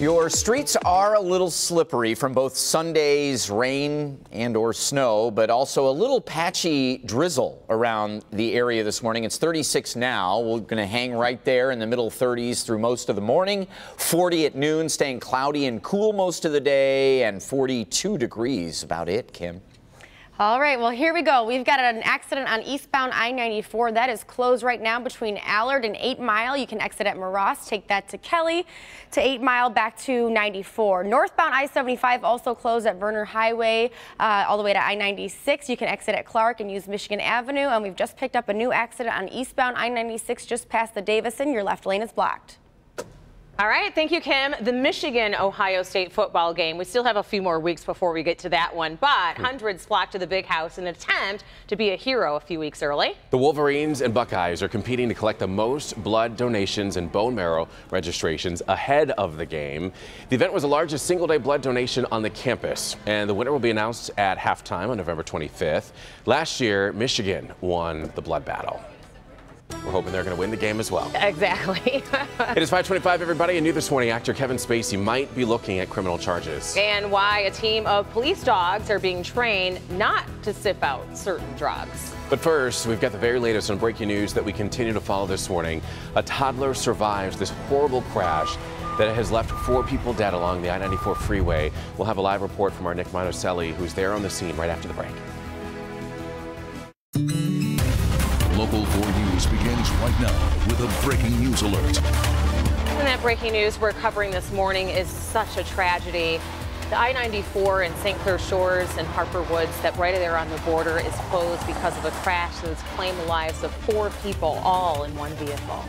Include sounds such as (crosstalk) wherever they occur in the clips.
Your streets are a little slippery from both Sunday's rain and or snow, but also a little patchy drizzle around the area this morning. It's 36 now. We're going to hang right there in the middle 30s through most of the morning. 40 at noon, staying cloudy and cool most of the day, and 42 degrees about it, Kim. All right, well, here we go. We've got an accident on eastbound I-94 that is closed right now between Allard and 8 Mile. You can exit at Moross, take that to Kelly, to 8 Mile, back to 94. Northbound I-75 also closed at Vernor Highway uh, all the way to I-96. You can exit at Clark and use Michigan Avenue. And we've just picked up a new accident on eastbound I-96 just past the Davison. Your left lane is blocked. All right, thank you, Kim. The Michigan-Ohio State football game. We still have a few more weeks before we get to that one, but hmm. hundreds flocked to the big house in an attempt to be a hero a few weeks early. The Wolverines and Buckeyes are competing to collect the most blood donations and bone marrow registrations ahead of the game. The event was the largest single-day blood donation on the campus, and the winner will be announced at halftime on November 25th. Last year, Michigan won the blood battle. We're hoping they're going to win the game as well. Exactly. (laughs) it is 525, everybody. And new this morning, actor Kevin Spacey might be looking at criminal charges. And why a team of police dogs are being trained not to sip out certain drugs. But first, we've got the very latest on breaking news that we continue to follow this morning. A toddler survives this horrible crash that has left four people dead along the I-94 freeway. We'll have a live report from our Nick Monacelli, who's there on the scene right after the break. Local 4 News begins right now with a breaking news alert. And that breaking news we're covering this morning is such a tragedy. The I-94 in St. Clair Shores and Harper Woods that right there on the border is closed because of a crash that has claimed the lives of four people, all in one vehicle.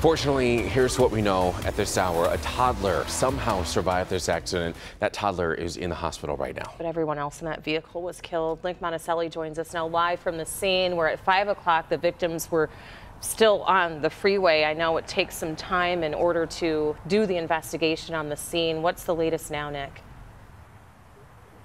Fortunately, here's what we know at this hour. A toddler somehow survived this accident. That toddler is in the hospital right now. But everyone else in that vehicle was killed. Nick Monacelli joins us now live from the scene where at 5 o'clock the victims were still on the freeway. I know it takes some time in order to do the investigation on the scene. What's the latest now, Nick?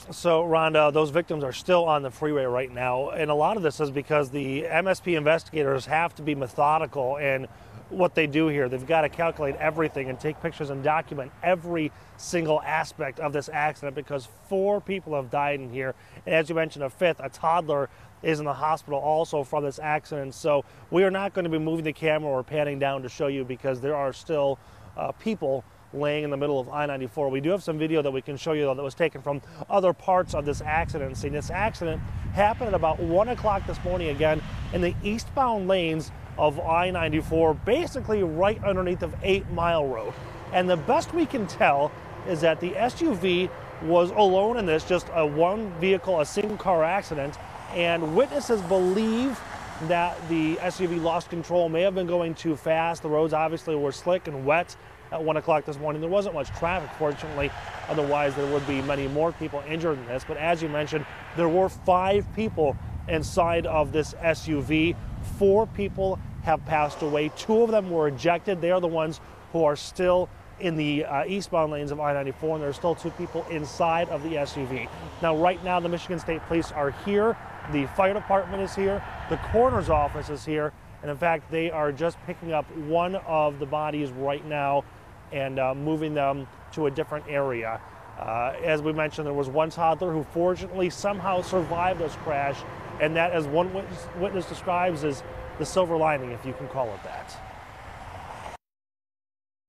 So, Rhonda, those victims are still on the freeway right now. And a lot of this is because the MSP investigators have to be methodical and what they do here. They've got to calculate everything and take pictures and document every single aspect of this accident because four people have died in here. And as you mentioned, a fifth, a toddler, is in the hospital also from this accident. So we are not going to be moving the camera or panning down to show you because there are still uh, people laying in the middle of I-94. We do have some video that we can show you though that was taken from other parts of this accident scene. This accident happened at about 1 o'clock this morning again in the eastbound lanes of I-94, basically right underneath of 8 Mile Road. And the best we can tell is that the SUV was alone in this, just a one vehicle, a single car accident, and witnesses believe that the SUV lost control, may have been going too fast. The roads obviously were slick and wet at 1 o'clock this morning. There wasn't much traffic, fortunately, otherwise there would be many more people injured in this. But as you mentioned, there were five people inside of this SUV. Four people have passed away. Two of them were ejected. They are the ones who are still in the uh, eastbound lanes of I-94, and there are still two people inside of the SUV. Now, right now, the Michigan State Police are here. The fire department is here. The coroner's office is here. And in fact, they are just picking up one of the bodies right now and uh, moving them to a different area. Uh, as we mentioned, there was one toddler who fortunately somehow survived this crash, and that, as one witness, describes, is the silver lining, if you can call it that.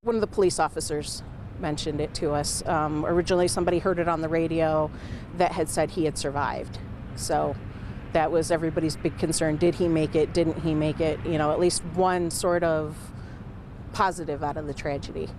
One of the police officers mentioned it to us. Um, originally, somebody heard it on the radio that had said he had survived. So that was everybody's big concern. Did he make it? Didn't he make it? You know, at least one sort of positive out of the tragedy.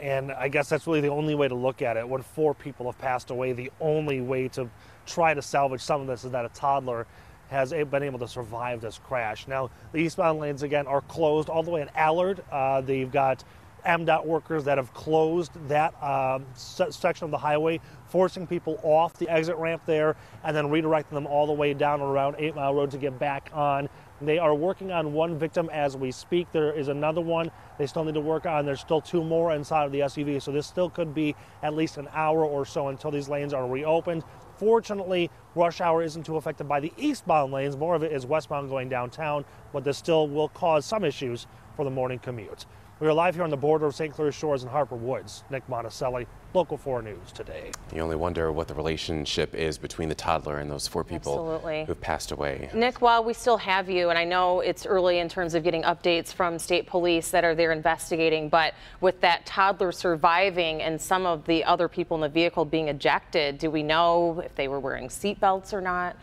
And I guess that's really the only way to look at it. When four people have passed away, the only way to try to salvage some of this is that a toddler has been able to survive this crash. Now, the eastbound lanes again are closed all the way at Allard. Uh, they've got MDOT workers that have closed that um, section of the highway, forcing people off the exit ramp there and then redirecting them all the way down around 8 Mile Road to get back on. They are working on one victim as we speak. There is another one they still need to work on. There's still two more inside of the SUV, so this still could be at least an hour or so until these lanes are reopened. Fortunately, rush hour isn't too affected by the eastbound lanes. More of it is westbound going downtown, but this still will cause some issues for the morning commute. We are live here on the border of St. Clair Shores and Harper Woods. Nick Monacelli, Local 4 News today. You only wonder what the relationship is between the toddler and those four people Absolutely. who've passed away. Nick, while we still have you, and I know it's early in terms of getting updates from state police that are there investigating, but with that toddler surviving and some of the other people in the vehicle being ejected, do we know if they were wearing seatbelts or not?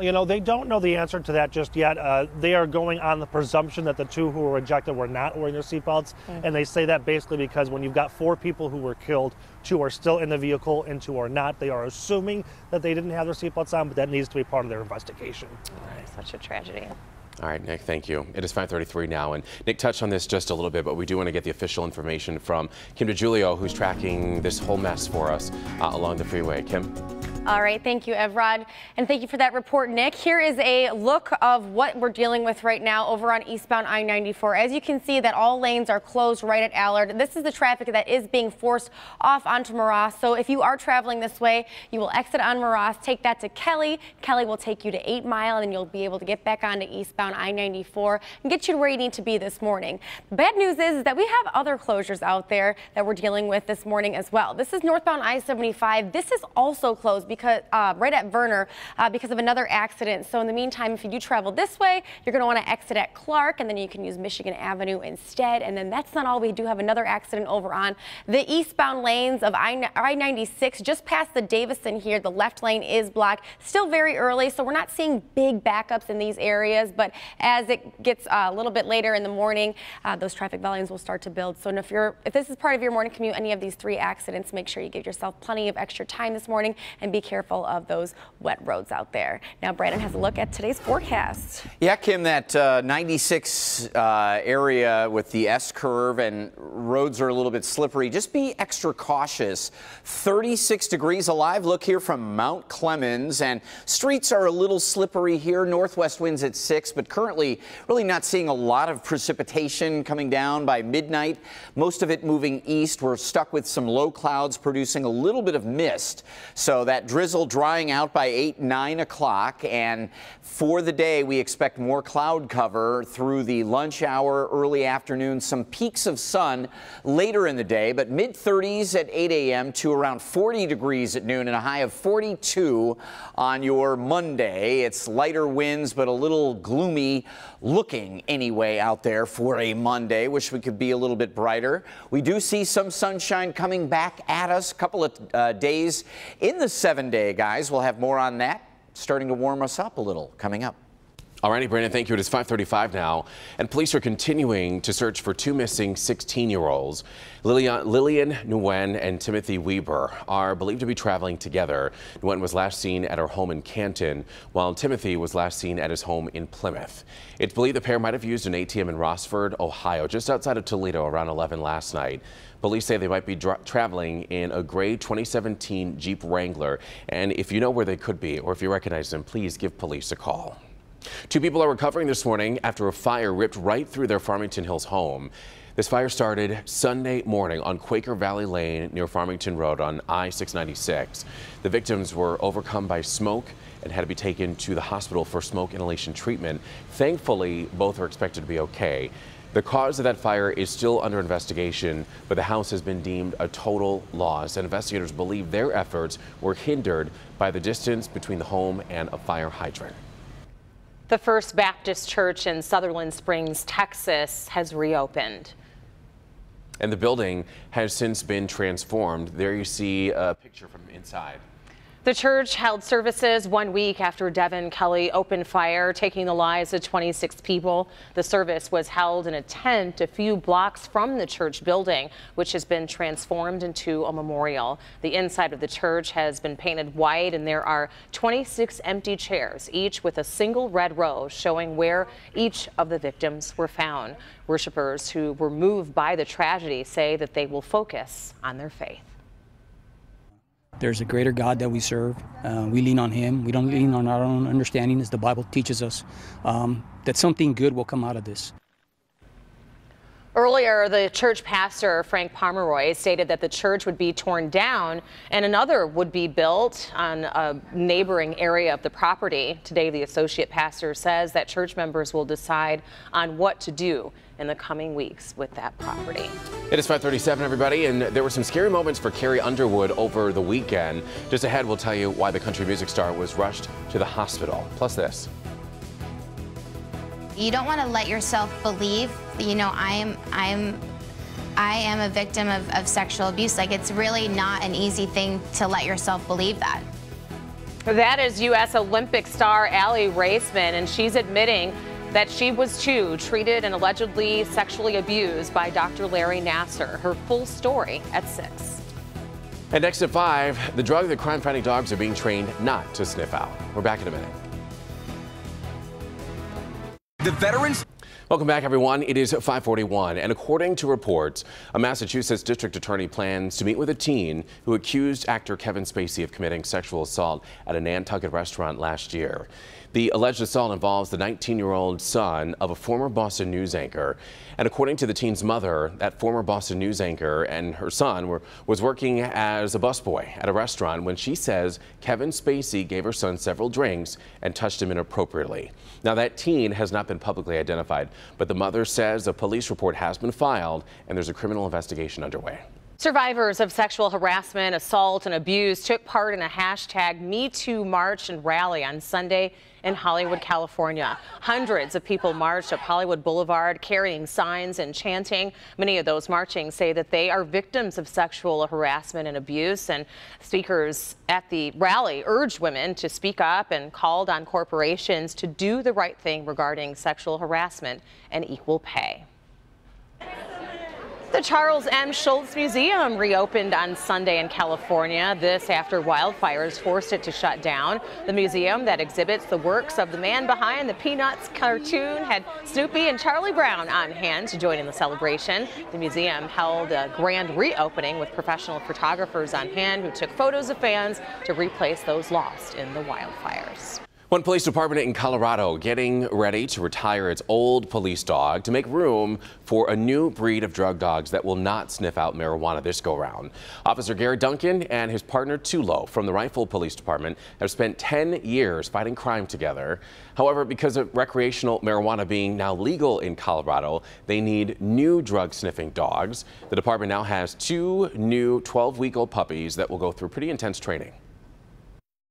You know, they don't know the answer to that just yet. Uh, they are going on the presumption that the two who were ejected were not wearing their seatbelts. Mm. And they say that basically because when you've got four people who were killed, two are still in the vehicle and two are not. They are assuming that they didn't have their seatbelts on, but that needs to be part of their investigation. Such a tragedy. All right, Nick, thank you. It is 5:33 now, and Nick touched on this just a little bit, but we do want to get the official information from Kim DeGiulio, who's tracking this whole mess for us uh, along the freeway. Kim. All right, thank you, Evrod, and thank you for that report, Nick. Here is a look of what we're dealing with right now over on eastbound I-94. As you can see, that all lanes are closed right at Allard. This is the traffic that is being forced off onto Moross. So if you are traveling this way, you will exit on Moross, take that to Kelly. Kelly will take you to 8 Mile, and you'll be able to get back onto eastbound I-94 and get you to where you need to be this morning. The bad news is, is that we have other closures out there that we're dealing with this morning as well. This is northbound I-75. This is also closed because uh, right at Vernor uh, because of another accident. So in the meantime, if you do travel this way, you're going to want to exit at Clark, and then you can use Michigan Avenue instead. And then that's not all. We do have another accident over on the eastbound lanes of I-96, just past the Davison here. The left lane is blocked. Still very early, so we're not seeing big backups in these areas. But as it gets uh, a little bit later in the morning, uh, those traffic volumes will start to build. So if you're if this is part of your morning commute, any of these three accidents, make sure you give yourself plenty of extra time this morning and be careful of those wet roads out there. Now, Brandon has a look at today's forecast. Yeah, Kim, that uh, 96 uh, area with the S curve and roads are a little bit slippery. Just be extra cautious. 36 degrees alive. Look here from Mount Clemens, and streets are a little slippery here. Northwest winds at 6, but currently really not seeing a lot of precipitation coming down by midnight. Most of it moving east. We're stuck with some low clouds producing a little bit of mist. So that drizzle drying out by 8, 9 o'clock. And for the day, we expect more cloud cover through the lunch hour, early afternoon, some peaks of sun later in the day, but mid 30s at 8 a.m. to around 40 degrees at noon and a high of 42 on your Monday. It's lighter winds, but a little gloomy looking anyway out there for a Monday. Wish we could be a little bit brighter. We do see some sunshine coming back at us. A couple of uh, days in the seven day, guys. We'll have more on that starting to warm us up a little coming up. Alrighty, Brandon, thank you. It is 535 now, and police are continuing to search for two missing 16-year-olds. Lillian, Lillian Nguyen and Timothy Weber are believed to be traveling together. Nguyen was last seen at her home in Canton, while Timothy was last seen at his home in Plymouth. It's believed the pair might have used an ATM in Rossford, Ohio, just outside of Toledo around 11 last night. Police say they might be traveling in a gray 2017 Jeep Wrangler, and if you know where they could be or if you recognize them, please give police a call. Two people are recovering this morning after a fire ripped right through their Farmington Hills home. This fire started Sunday morning on Quaker Valley Lane near Farmington Road on I-696. The victims were overcome by smoke and had to be taken to the hospital for smoke inhalation treatment. Thankfully, both are expected to be okay. The cause of that fire is still under investigation, but the house has been deemed a total loss, and investigators believe their efforts were hindered by the distance between the home and a fire hydrant. The First Baptist Church in Sutherland Springs, Texas has reopened. And the building has since been transformed. There you see a picture from inside. The church held services one week after Devin Kelley opened fire, taking the lives of 26 people. The service was held in a tent a few blocks from the church building, which has been transformed into a memorial. The inside of the church has been painted white, and there are 26 empty chairs, each with a single red rose showing where each of the victims were found. Worshippers who were moved by the tragedy say that they will focus on their faith. There's a greater God that we serve. Uh, we lean on Him. We don't lean on our own understanding, as the Bible teaches us, um, that something good will come out of this. Earlier, the church pastor, Frank Pomeroy, stated that the church would be torn down and another would be built on a neighboring area of the property. Today, the associate pastor says that church members will decide on what to do in the coming weeks with that property. It is 537, everybody, and there were some scary moments for Carrie Underwood over the weekend. Just ahead, we'll tell you why the country music star was rushed to the hospital. Plus this. You don't want to let yourself believe, you know, I am, I am, I am a victim of, of sexual abuse. Like, it's really not an easy thing to let yourself believe that. That is U.S. Olympic star Aly Raisman, and she's admitting that she was too treated and allegedly sexually abused by Dr. Larry Nassar. Her full story at 6. And next at 5, the drug that crime fighting dogs are being trained not to sniff out. We're back in a minute. The veterans. Welcome back, everyone. It is 541, and according to reports, a Massachusetts district attorney plans to meet with a teen who accused actor Kevin Spacey of committing sexual assault at a Nantucket restaurant last year. The alleged assault involves the 19-year-old son of a former Boston news anchor. And according to the teen's mother, that former Boston news anchor and her son were, was working as a busboy at a restaurant when she says Kevin Spacey gave her son several drinks and touched him inappropriately. Now, that teen has not been publicly identified, but the mother says a police report has been filed and there's a criminal investigation underway. Survivors of sexual harassment, assault, and abuse took part in a hashtag MeToo march and rally on Sunday in Hollywood, California. Hundreds of people marched up Hollywood Boulevard carrying signs and chanting. Many of those marching say that they are victims of sexual harassment and abuse. And speakers at the rally urged women to speak up and called on corporations to do the right thing regarding sexual harassment and equal pay. The Charles M. Schulz Museum reopened on Sunday in California. This after wildfires forced it to shut down. The museum that exhibits the works of the man behind the Peanuts cartoon had Snoopy and Charlie Brown on hand to join in the celebration. The museum held a grand reopening with professional photographers on hand who took photos of fans to replace those lost in the wildfires. One police department in Colorado getting ready to retire its old police dog to make room for a new breed of drug dogs that will not sniff out marijuana this go round. Officer Gary Duncan and his partner Tulo from the Rifle Police Department have spent 10 years fighting crime together. However, because of recreational marijuana being now legal in Colorado, they need new drug sniffing dogs. The department now has two new 12 week old puppies that will go through pretty intense training.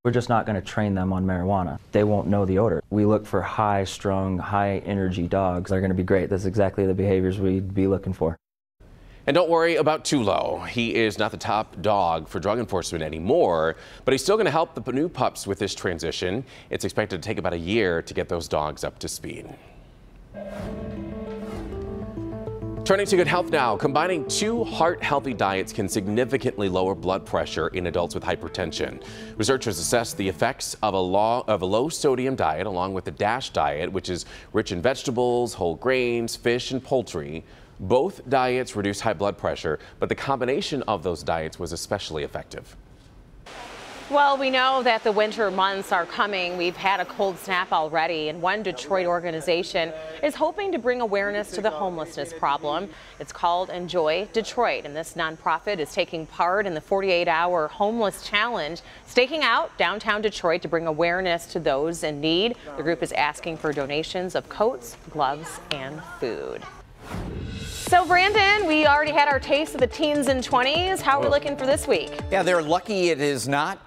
We're just not going to train them on marijuana. They won't know the odor. We look for high strung, high energy dogs. They're going to be great. That's exactly the behaviors we'd be looking for. And don't worry about Tulo. He is not the top dog for drug enforcement anymore, but he's still going to help the new pups with this transition. It's expected to take about a year to get those dogs up to speed. Turning to good health now, combining two heart-healthy diets can significantly lower blood pressure in adults with hypertension. Researchers assessed the effects of a, low-sodium diet along with the DASH diet, which is rich in vegetables, whole grains, fish, and poultry. Both diets reduce high blood pressure, but the combination of those diets was especially effective. Well, we know that the winter months are coming. We've had a cold snap already, and one Detroit organization is hoping to bring awareness to the homelessness problem. It's called Enjoy Detroit, and this nonprofit is taking part in the 48-hour homeless challenge, staking out downtown Detroit to bring awareness to those in need. The group is asking for donations of coats, gloves, and food. So, Brandon, we already had our taste of the teens and 20s. How are we looking for this week? Yeah, they're lucky it is not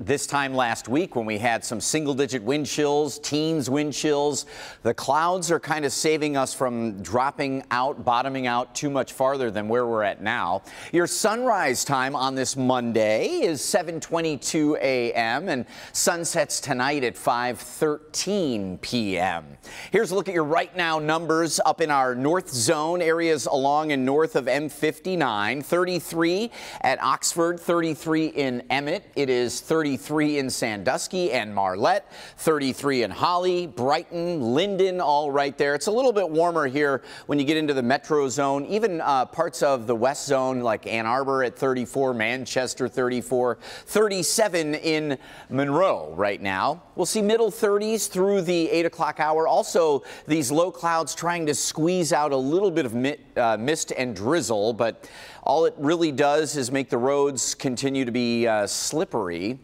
this time last week when we had some single digit wind chills, teens wind chills. The clouds are kind of saving us from dropping out, bottoming out too much farther than where we're at now. Your sunrise time on this Monday is 7:22 a.m. and sunsets tonight at 5:13 p.m. Here's a look at your right now numbers up in our north zone areas along and north of M59, 33 at Oxford, 33 in Emmett. It is 30 33 in Sandusky and Marlette, 33 in Holly, Brighton, Linden, all right there. It's a little bit warmer here when you get into the metro zone, even uh, parts of the west zone like Ann Arbor at 34, Manchester 34, 37 in Monroe right now. We'll see middle 30s through the 8 o'clock hour. Also, these low clouds trying to squeeze out a little bit of uh, mist and drizzle, but all it really does is make the roads continue to be uh, slippery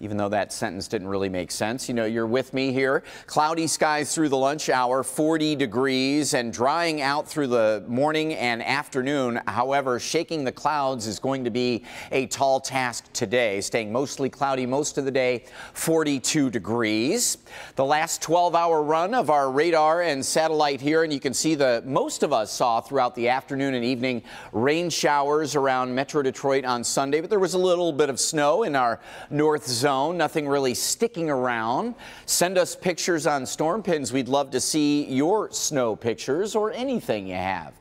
even though that sentence didn't really make sense. You know, you're with me here. Cloudy skies through the lunch hour, 40 degrees, and drying out through the morning and afternoon. However, shaking the clouds is going to be a tall task today, staying mostly cloudy most of the day, 42 degrees. The last 12-hour run of our radar and satellite here, and you can see the most of us saw throughout the afternoon and evening rain showers around Metro Detroit on Sunday, but there was a little bit of snow in our north zone zone, nothing really sticking around. Send us pictures on storm pins. We'd love to see your snow pictures or anything you have.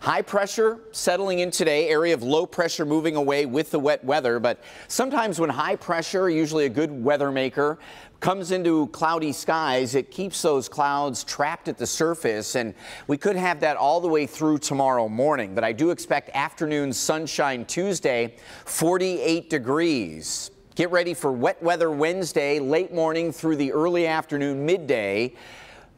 High pressure settling in today, area of low pressure moving away with the wet weather. But sometimes when high pressure, usually a good weather maker, comes into cloudy skies, it keeps those clouds trapped at the surface. And we could have that all the way through tomorrow morning. But I do expect afternoon sunshine Tuesday, 48 degrees. Get ready for wet weather Wednesday, late morning through the early afternoon, midday.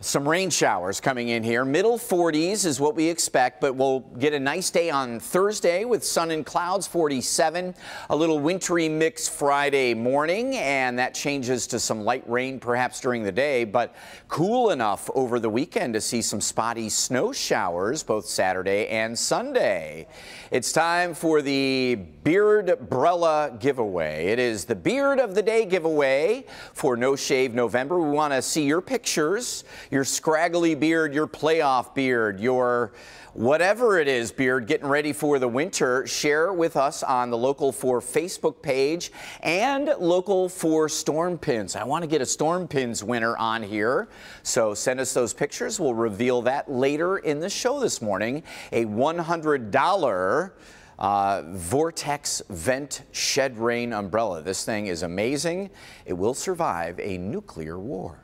Some rain showers coming in here. Middle 40s is what we expect, but we'll get a nice day on Thursday with sun and clouds, 47. A little wintry mix Friday morning, and that changes to some light rain perhaps during the day, but cool enough over the weekend to see some spotty snow showers both Saturday and Sunday. It's time for the Beard Brella giveaway. It is the Beard of the Day giveaway for No Shave November. We want to see your pictures your scraggly beard, your playoff beard, your whatever it is, beard, getting ready for the winter, share with us on the Local 4 Facebook page and Local 4 Storm Pins. I want to get a Storm Pins winner on here, so send us those pictures. We'll reveal that later in the show this morning. A $100 uh, Vortex Vent Shed Rain Umbrella. This thing is amazing. It will survive a nuclear war.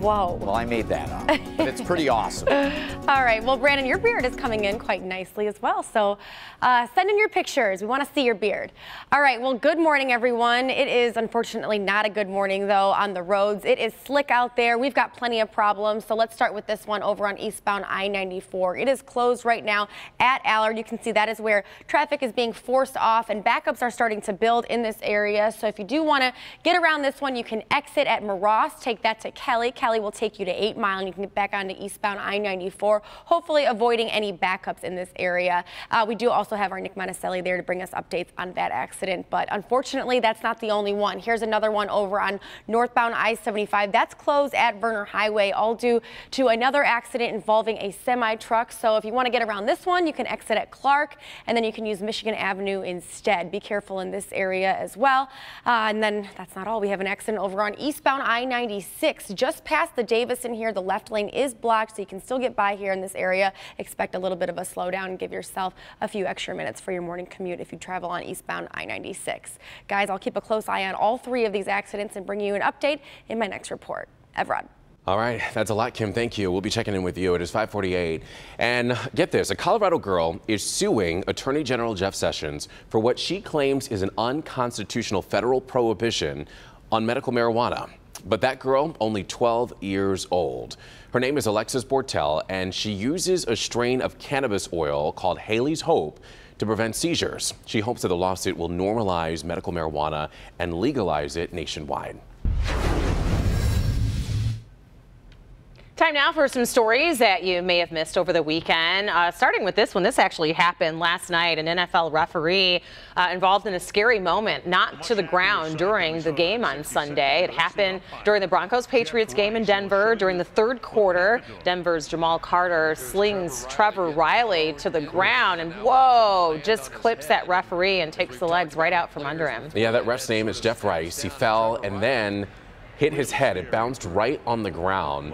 Whoa. Well, I made that up, but it's pretty (laughs) awesome. All right. Well, Brandon, your beard is coming in quite nicely as well. So uh, send in your pictures. We want to see your beard. All right. Well, good morning, everyone. It is unfortunately not a good morning, though, on the roads. It is slick out there. We've got plenty of problems. So let's start with this one over on eastbound I-94. It is closed right now at Allard. You can see that is where traffic is being forced off and backups are starting to build in this area. So if you do want to get around this one, you can exit at Moross, take that to Kelly. Kelly will take you to 8 Mile and you can get back onto eastbound I-94, hopefully avoiding any backups in this area. Uh, we do also have our Nick Monacelli there to bring us updates on that accident, but unfortunately that's not the only one. Here's another one over on northbound I-75. That's closed at Vernor Highway, all due to another accident involving a semi-truck. So if you want to get around this one, you can exit at Clark and then you can use Michigan Avenue instead. Be careful in this area as well. Uh, and then that's not all. We have an accident over on eastbound I-96 just past the Davison here. The left lane is blocked, so you can still get by here in this area. Expect a little bit of a slowdown and give yourself a few extra minutes for your morning commute if you travel on eastbound I-96. Guys, I'll keep a close eye on all three of these accidents and bring you an update in my next report. Evrod. All right, that's a lot, Kim. Thank you. We'll be checking in with you. It is 548. And get this, a Colorado girl is suing Attorney General Jeff Sessions for what she claims is an unconstitutional federal prohibition on medical marijuana. But that girl, only 12 years old. Her name is Alexis Bortel, and she uses a strain of cannabis oil called Haleigh's Hope to prevent seizures. She hopes that the lawsuit will normalize medical marijuana and legalize it nationwide. Time now for some stories that you may have missed over the weekend. Uh, starting with this one, this actually happened last night. An NFL referee uh, involved in a scary moment, knocked to the ground during the game on Sunday. It happened during the Broncos Patriots game in Denver during the third quarter. Denver's Jamal Carter slings Trevor Riley to the ground and whoa, just clips that referee and takes the legs right out from under him. Yeah, that ref's name is Jeff Rice. He fell and then hit his head. It bounced right on the ground.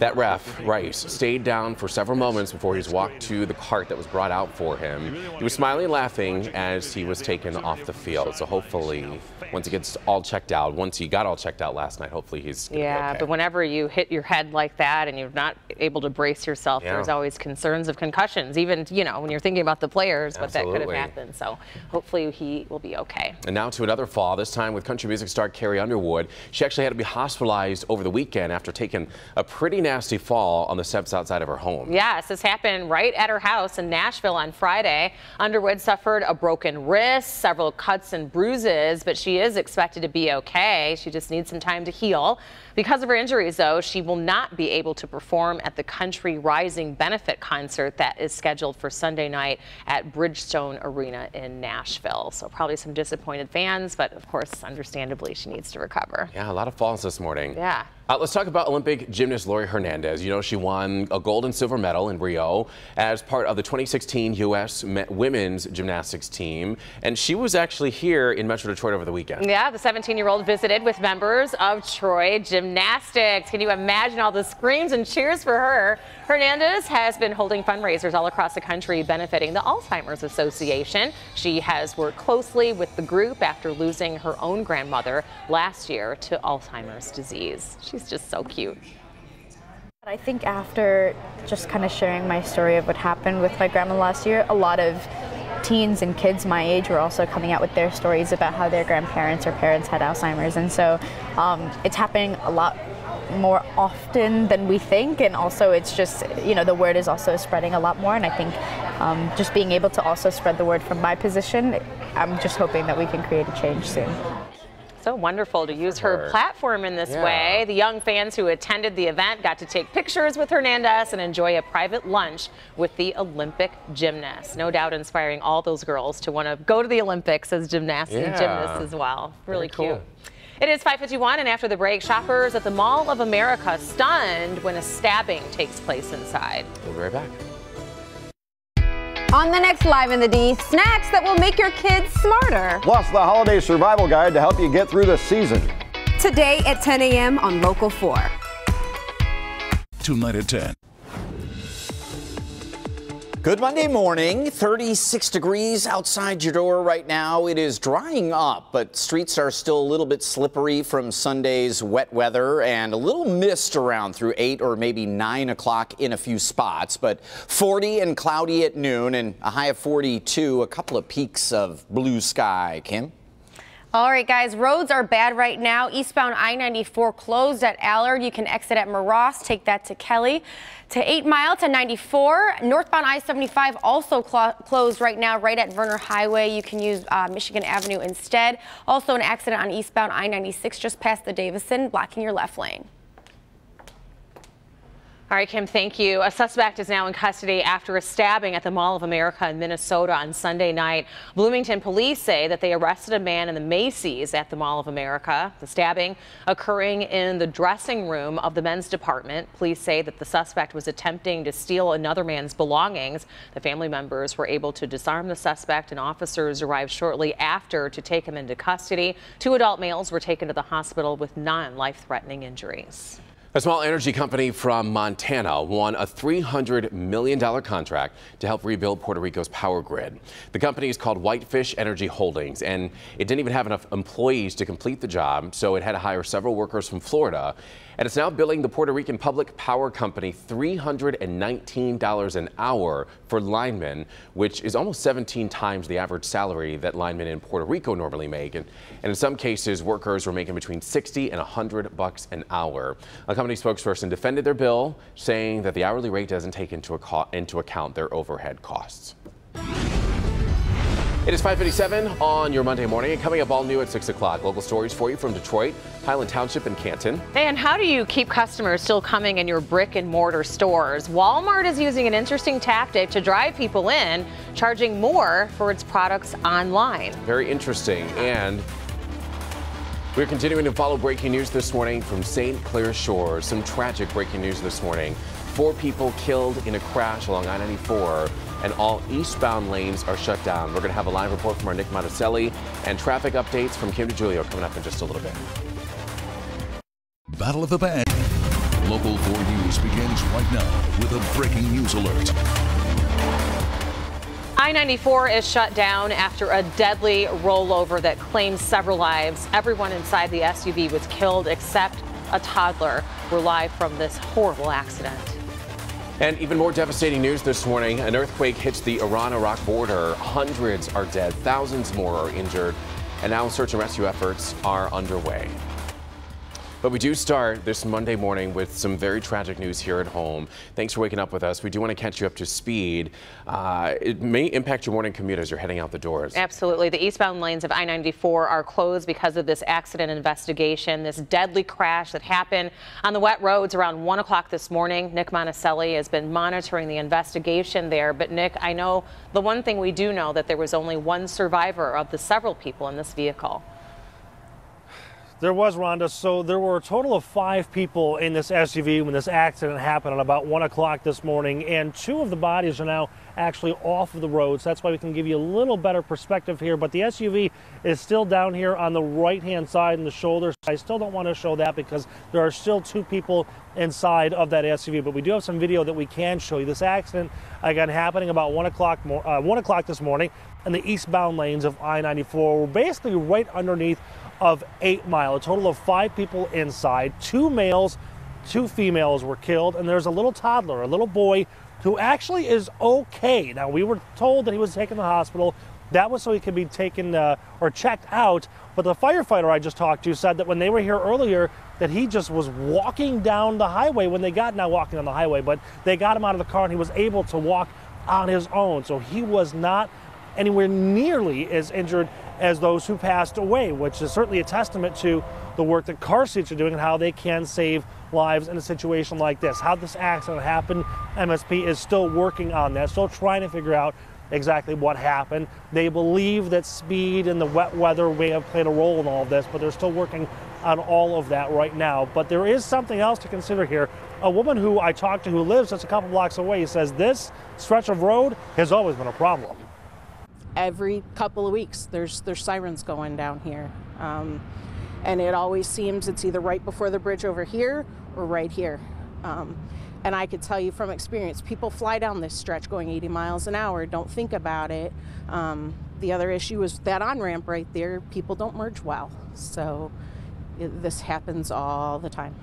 That ref, Rice, stayed down for several moments before he walked to the cart that was brought out for him. He was smiling laughing as he was taken off the field. So hopefully once he gets all checked out. Once he got all checked out last night, hopefully he's yeah. okay. But whenever you hit your head like that and you're not able to brace yourself, Yeah. there's always concerns of concussions. Even you know when you're thinking about the players, what that could have happened. So hopefully he will be okay. And now to another fall, this time with country music star Carrie Underwood. She actually had to be hospitalized over the weekend after taking a pretty nasty fall on the steps outside of her home. Yes, this happened right at her house in Nashville on Friday. Underwood suffered a broken wrist, several cuts and bruises, but she is expected to be okay. She just needs some time to heal. Because of her injuries, though, she will not be able to perform at the Country Rising benefit concert that is scheduled for Sunday night at Bridgestone Arena in Nashville. So probably some disappointed fans, but of course, understandably, she needs to recover. Yeah, a lot of falls this morning. Yeah. Uh, let's talk about Olympic gymnast Laurie Hernandez. You know, she won a gold and silver medal in Rio as part of the 2016 U.S. women's gymnastics team. And she was actually here in Metro Detroit over the weekend. Yeah, the 17 year old visited with members of Troy Gymnastics. Can you imagine all the screams and cheers for her? Hernandez has been holding fundraisers all across the country benefiting the Alzheimer's Association. She has worked closely with the group after losing her own grandmother last year to Alzheimer's disease. She's just so cute. I think after just kind of sharing my story of what happened with my grandma last year, a lot of teens and kids my age were also coming out with their stories about how their grandparents or parents had Alzheimer's. And so um, it's happening a lot more often than we think. And also, it's just, you know, the word is also spreading a lot more. And I think um, just being able to also spread the word from my position, I'm just hoping that we can create a change soon. So wonderful to use her her. platform in this Yeah. way. The young fans who attended the event got to take pictures with Hernandez and enjoy a private lunch with the Olympic gymnast. No doubt inspiring all those girls to want to go to the Olympics as gymnasts and gymnasts as well. Really Very cool. cute. It is 5:51, and after the break, shoppers at the Mall of America stunned when a stabbing takes place inside. We'll be right back. On the next Live in the D, snacks that will make your kids smarter. Plus, the holiday survival guide to help you get through the season. Today at 10 a.m. on Local 4. Tonight at 10. Good Monday morning, 36 degrees outside your door right now. It is drying up, but streets are still a little bit slippery from Sunday's wet weather and a little mist around through 8 or maybe 9 o'clock in a few spots. But 40 and cloudy at noon and a high of 42, a couple of peaks of blue sky. Kim? All right, guys, roads are bad right now. Eastbound I-94 closed at Allard. You can exit at Moross, take that to Kelly. To 8 Mile to 94. Northbound I-75 also clo- closed right now, right at Vernor Highway. You can use uh, Michigan Avenue instead. Also an accident on eastbound I-96 just past the Davison, blocking your left lane. All right, Kim, thank you. A suspect is now in custody after a stabbing at the Mall of America in Minnesota on Sunday night. Bloomington police say that they arrested a man in the Macy's at the Mall of America. The stabbing occurring in the dressing room of the men's department. Police say that the suspect was attempting to steal another man's belongings. The family members were able to disarm the suspect, and officers arrived shortly after to take him into custody. Two adult males were taken to the hospital with non-life-threatening injuries. A small energy company from Montana won a $300 million contract to help rebuild Puerto Rico's power grid. The company is called Whitefish Energy Holdings, and it didn't even have enough employees to complete the job, so it had to hire several workers from Florida. And it's now billing the Puerto Rican Public Power Company $319 an hour for linemen, which is almost 17 times the average salary that linemen in Puerto Rico normally make. And, and in some cases, workers were making between 60 and 100 bucks an hour. A company spokesperson defended their bill, saying that the hourly rate doesn't take into, into account their overhead costs. It is 5:57 on your Monday morning, and coming up all new at 6 o'clock. Local stories for you from Detroit, Highland Township, and Canton. And how do you keep customers still coming in your brick and mortar stores? Walmart is using an interesting tactic to drive people in, charging more for its products online. Very interesting. And we're continuing to follow breaking news this morning from St. Clair Shores. Some tragic breaking news this morning. Four people killed in a crash along I 94, and all eastbound lanes are shut down. We're going to have a live report from our Nick Monacelli and traffic updates from Kim DeGiulio coming up in just a little bit. Battle of the Band. Local 4 News begins right now with a breaking news alert. I 94 is shut down after a deadly rollover that claimed several lives. Everyone inside the SUV was killed except a toddler. We're live from this horrible accident. And even more devastating news this morning an earthquake hits the Iran Iraq border. Hundreds are dead, thousands more are injured, and now search and rescue efforts are underway. But we do start this Monday morning with some very tragic news here at home. Thanks for waking up with us. We do want to catch you up to speed. Uh, it may impact your morning commute as you're heading out the doors. Absolutely. The eastbound lanes of I-94 are closed because of this accident investigation, this deadly crash that happened on the wet roads around 1 o'clock this morning. Nick Monacelli has been monitoring the investigation there. But Nick, I know the one thing we do know that there was only one survivor of the several people in this vehicle. There was, Rhonda. So there were a total of five people in this SUV when this accident happened at about 1 o'clock this morning, and two of the bodies are now actually off of the roads. So that's why we can give you a little better perspective here. But the SUV is still down here on the right hand side and the shoulder. I still don't want to show that because there are still two people inside of that SUV. But we do have some video that we can show you. This accident again happening about 1 o'clock, uh, 1 o'clock this morning in the eastbound lanes of I 94. We're basically right underneath of Eight Mile. A total of five people inside, two males, two females were killed, and there's a little toddler, a little boy who actually is okay. Now, we were told that he was taken to the hospital. That was so he could be taken uh, or checked out. But the firefighter I just talked to said that when they were here earlier, that he just was walking down the highway when they got not walking on the highway, but they got him out of the car and he was able to walk on his own. So he was not anywhere nearly as injured as those who passed away, which is certainly a testament to the work that car seats are doing and how they can save lives in a situation like this. How this accident happened, MSP is still working on that, still trying to figure out exactly what happened. They believe that speed and the wet weather may have played a role in all of this, but they're still working on all of that right now. But there is something else to consider here. A woman who I talked to who lives just a couple blocks away says this stretch of road has always been a problem every couple of weeks there's there's sirens going down here. Um, and it always seems it's either right before the bridge over here or right here. Um, and i could tell you from experience people fly down this stretch going 80 miles an hour. Don't think about it. Um, the other issue is that on ramp right there people don't merge well. So it, this happens all the time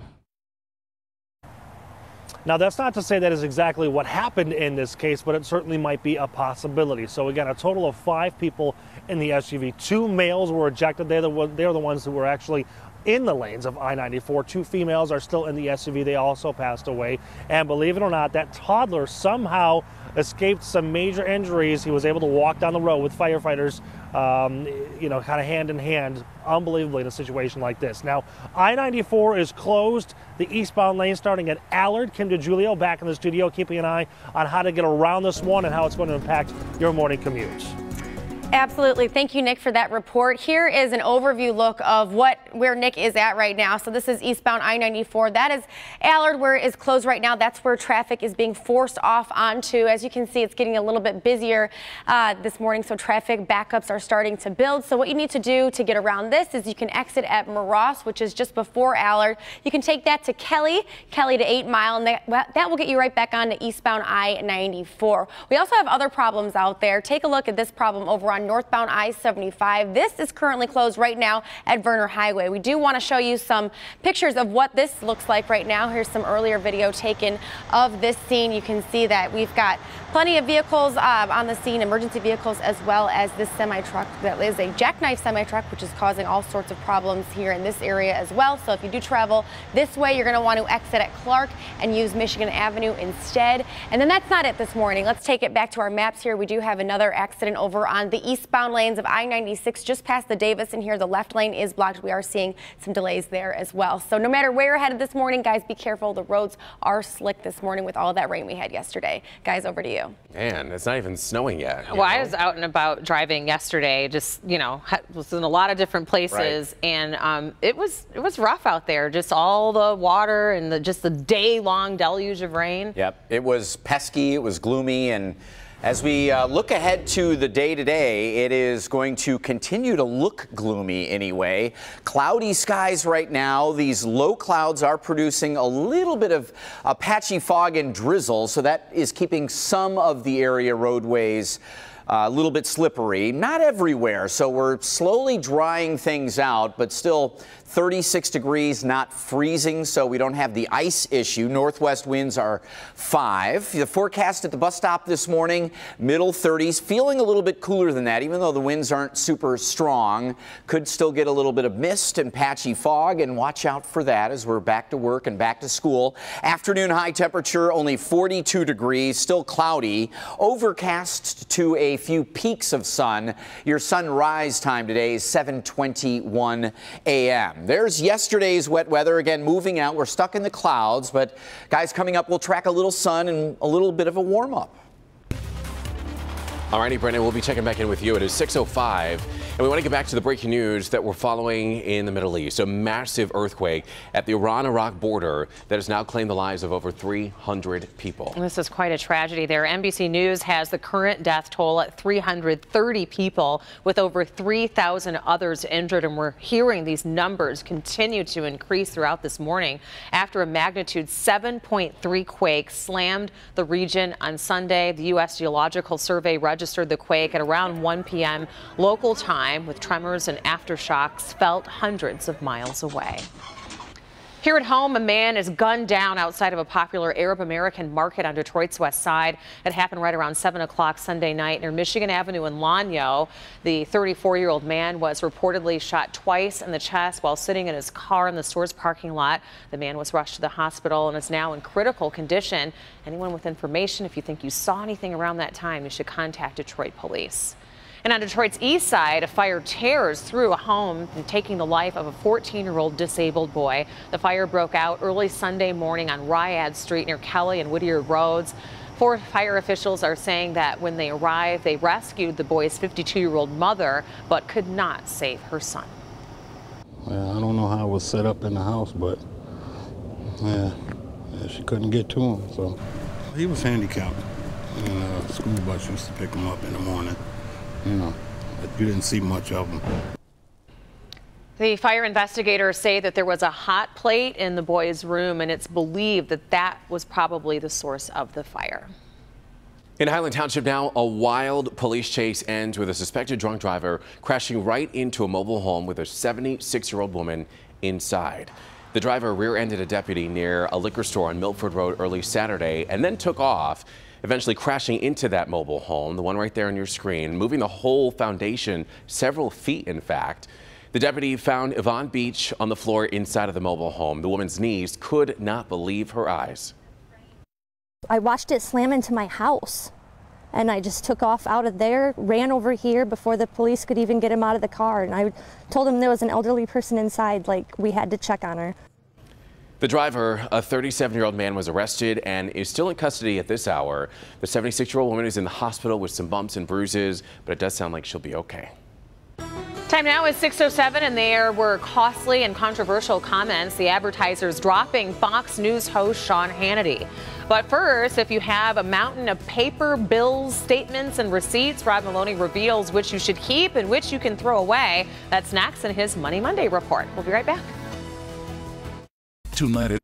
now, that's not to say that is exactly what happened in this case, but it certainly might be a possibility. So, again, a total of five people in the SUV. Two males were ejected. They're the, they're the ones who were actually in the lanes of I 94. Two females are still in the SUV. They also passed away. And believe it or not, that toddler somehow escaped some major injuries. He was able to walk down the road with firefighters, um, you know, kind of hand in hand, unbelievably in a situation like this. Now, I 94 is closed. The eastbound lane starting at Allard. Kim DeGiulio back in the studio, keeping an eye on how to get around this one and how it's going to impact your morning commutes. Absolutely. Thank you, Nick, for that report. Here is an overview look of what where Nick is at right now. So this is eastbound I-94. That is Allard, where it is closed right now. That's where traffic is being forced off onto. As you can see, it's getting a little bit busier uh, this morning, so traffic backups are starting to build. So what you need to do to get around this is you can exit at Moross, which is just before Allard. You can take that to Kelly, Kelly to 8 Mile, and that, that will get you right back on to eastbound I-94. We also have other problems out there. Take a look at this problem over on northbound I-75. This is currently closed right now at Vernor Highway. We do want to show you some pictures of what this looks like right now. Here's some earlier video taken of this scene. You can see that we've got plenty of vehicles uh, on the scene, emergency vehicles, as well as this semi-truck that is a jackknife semi-truck, which is causing all sorts of problems here in this area as well. So if you do travel this way, you're going to want to exit at Clark and use Michigan Avenue instead. And then that's not it this morning. Let's take it back to our maps here. We do have another accident over on the eastbound lanes of I-96 just past the Davison here the left lane is blocked. We are seeing some delays there as well. So no matter where you're headed this morning, guys, be careful. The roads are slick this morning with all that rain we had yesterday. Guys, over to you. Man, it's not even snowing yet. Well, know? I was out and about driving yesterday, just, you know, was in a lot of different places right. and um, it was it was rough out there. Just all the water and the, just the day long deluge of rain. Yep. It was pesky. It was gloomy and as we uh, look ahead to the day today, it is going to continue to look gloomy anyway. Cloudy skies right now. These low clouds are producing a little bit of uh, patchy fog and drizzle, so that is keeping some of the area roadways a little bit slippery, not everywhere. So we're slowly drying things out, but still 36 degrees, not freezing, so we don't have the ice issue. Northwest winds are five. The forecast at the bus stop this morning, middle 30s, feeling a little bit cooler than that, even though the winds aren't super strong. Could still get a little bit of mist and patchy fog, and watch out for that as we're back to work and back to school. Afternoon high temperature only 42 degrees, still cloudy, overcast to a few peaks of sun. Your sunrise time today is 7:21 a.m. There's yesterday's wet weather again moving out. We're stuck in the clouds, but guys, coming up, we'll track a little sun and a little bit of a warm up. All righty, Brandon, we'll be checking back in with you. It is 6.05, and we want to get back to the breaking news that we're following in the Middle East. A massive earthquake at the Iran-Iraq border that has now claimed the lives of over 300 people. This is quite a tragedy there. NBC News has the current death toll at 330 people, with over 3,000 others injured, and we're hearing these numbers continue to increase throughout this morning after a magnitude 7.3 quake slammed the region on Sunday. The U.S. Geological Survey registered registered the quake at around 1 p.m. local time with tremors and aftershocks felt hundreds of miles away. Here at home, a man is gunned down outside of a popular Arab American market on Detroit's west side. It happened right around 7 o'clock Sunday night near Michigan Avenue in Lonyo. The 34-year-old man was reportedly shot twice in the chest while sitting in his car in the store's parking lot. The man was rushed to the hospital and is now in critical condition. Anyone with information, if you think you saw anything around that time, you should contact Detroit police. And on Detroit's east side, a fire tears through a home and taking the life of a 14-year-old disabled boy. The fire broke out early Sunday morning on Riad Street near Kelly and Whittier Roads. Four fire officials are saying that when they arrived, they rescued the boy's 52-year-old mother, but could not save her son. Well, I don't know how it was set up in the house, but yeah, yeah she couldn't get to him. So he was handicapped, and a school bus used to pick him up in the morning you know, you didn't see much of them. The fire investigators say that there was a hot plate in the boy's room, and it's believed that that was probably the source of the fire. In Highland Township now, a wild police chase ends with a suspected drunk driver crashing right into a mobile home with a 76-year-old woman inside. The driver rear-ended a deputy near a liquor store on Milford Road early Saturday and then took off eventually crashing into that mobile home, the one right there on your screen, moving the whole foundation several feet, in fact. The deputy found Yvonne Beach on the floor inside of the mobile home. The woman's knees could not believe her eyes. I watched it slam into my house and I just took off out of there, ran over here before the police could even get him out of the car. And I told him there was an elderly person inside, like we had to check on her. The driver, a 37-year-old man, was arrested and is still in custody at this hour. The 76-year-old woman is in the hospital with some bumps and bruises, but it does sound like she'll be okay. Time now is 6.07 and there were costly and controversial comments. The advertisers dropping Fox News host Sean Hannity. But first, if you have a mountain of paper, bills, statements, and receipts, Rob Maloney reveals which you should keep and which you can throw away. That's next in his Money Monday report. We'll be right back tonight.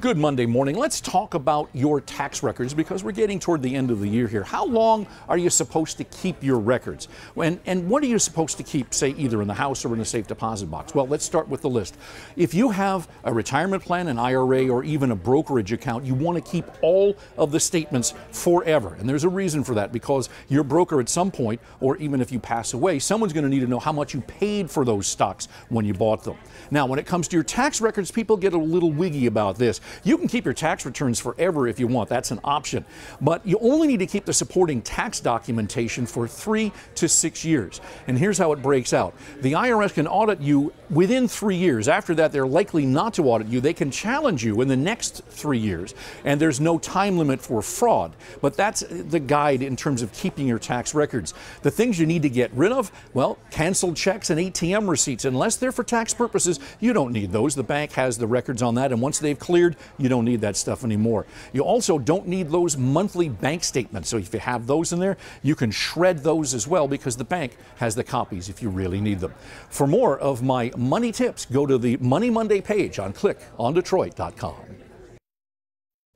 Good Monday morning. Let's talk about your tax records because we're getting toward the end of the year here. How long are you supposed to keep your records? And, and what are you supposed to keep, say, either in the house or in a safe deposit box? Well, let's start with the list. If you have a retirement plan, an IRA, or even a brokerage account, you want to keep all of the statements forever. And there's a reason for that because your broker at some point, or even if you pass away, someone's going to need to know how much you paid for those stocks when you bought them. Now, when it comes to your tax records, people get a little wiggy about this. You can keep your tax returns forever if you want. That's an option. But you only need to keep the supporting tax documentation for three to six years. And here's how it breaks out. The IRS can audit you within three years. After that, they're likely not to audit you. They can challenge you in the next three years. And there's no time limit for fraud. But that's the guide in terms of keeping your tax records. The things you need to get rid of, well, canceled checks and ATM receipts. Unless they're for tax purposes, you don't need those. The bank has the records on that. And once they've cleared, you don't need that stuff anymore. You also don't need those monthly bank statements. So if you have those in there, you can shred those as well because the bank has the copies if you really need them. For more of my money tips, go to the Money Monday page on clickondetroit.com.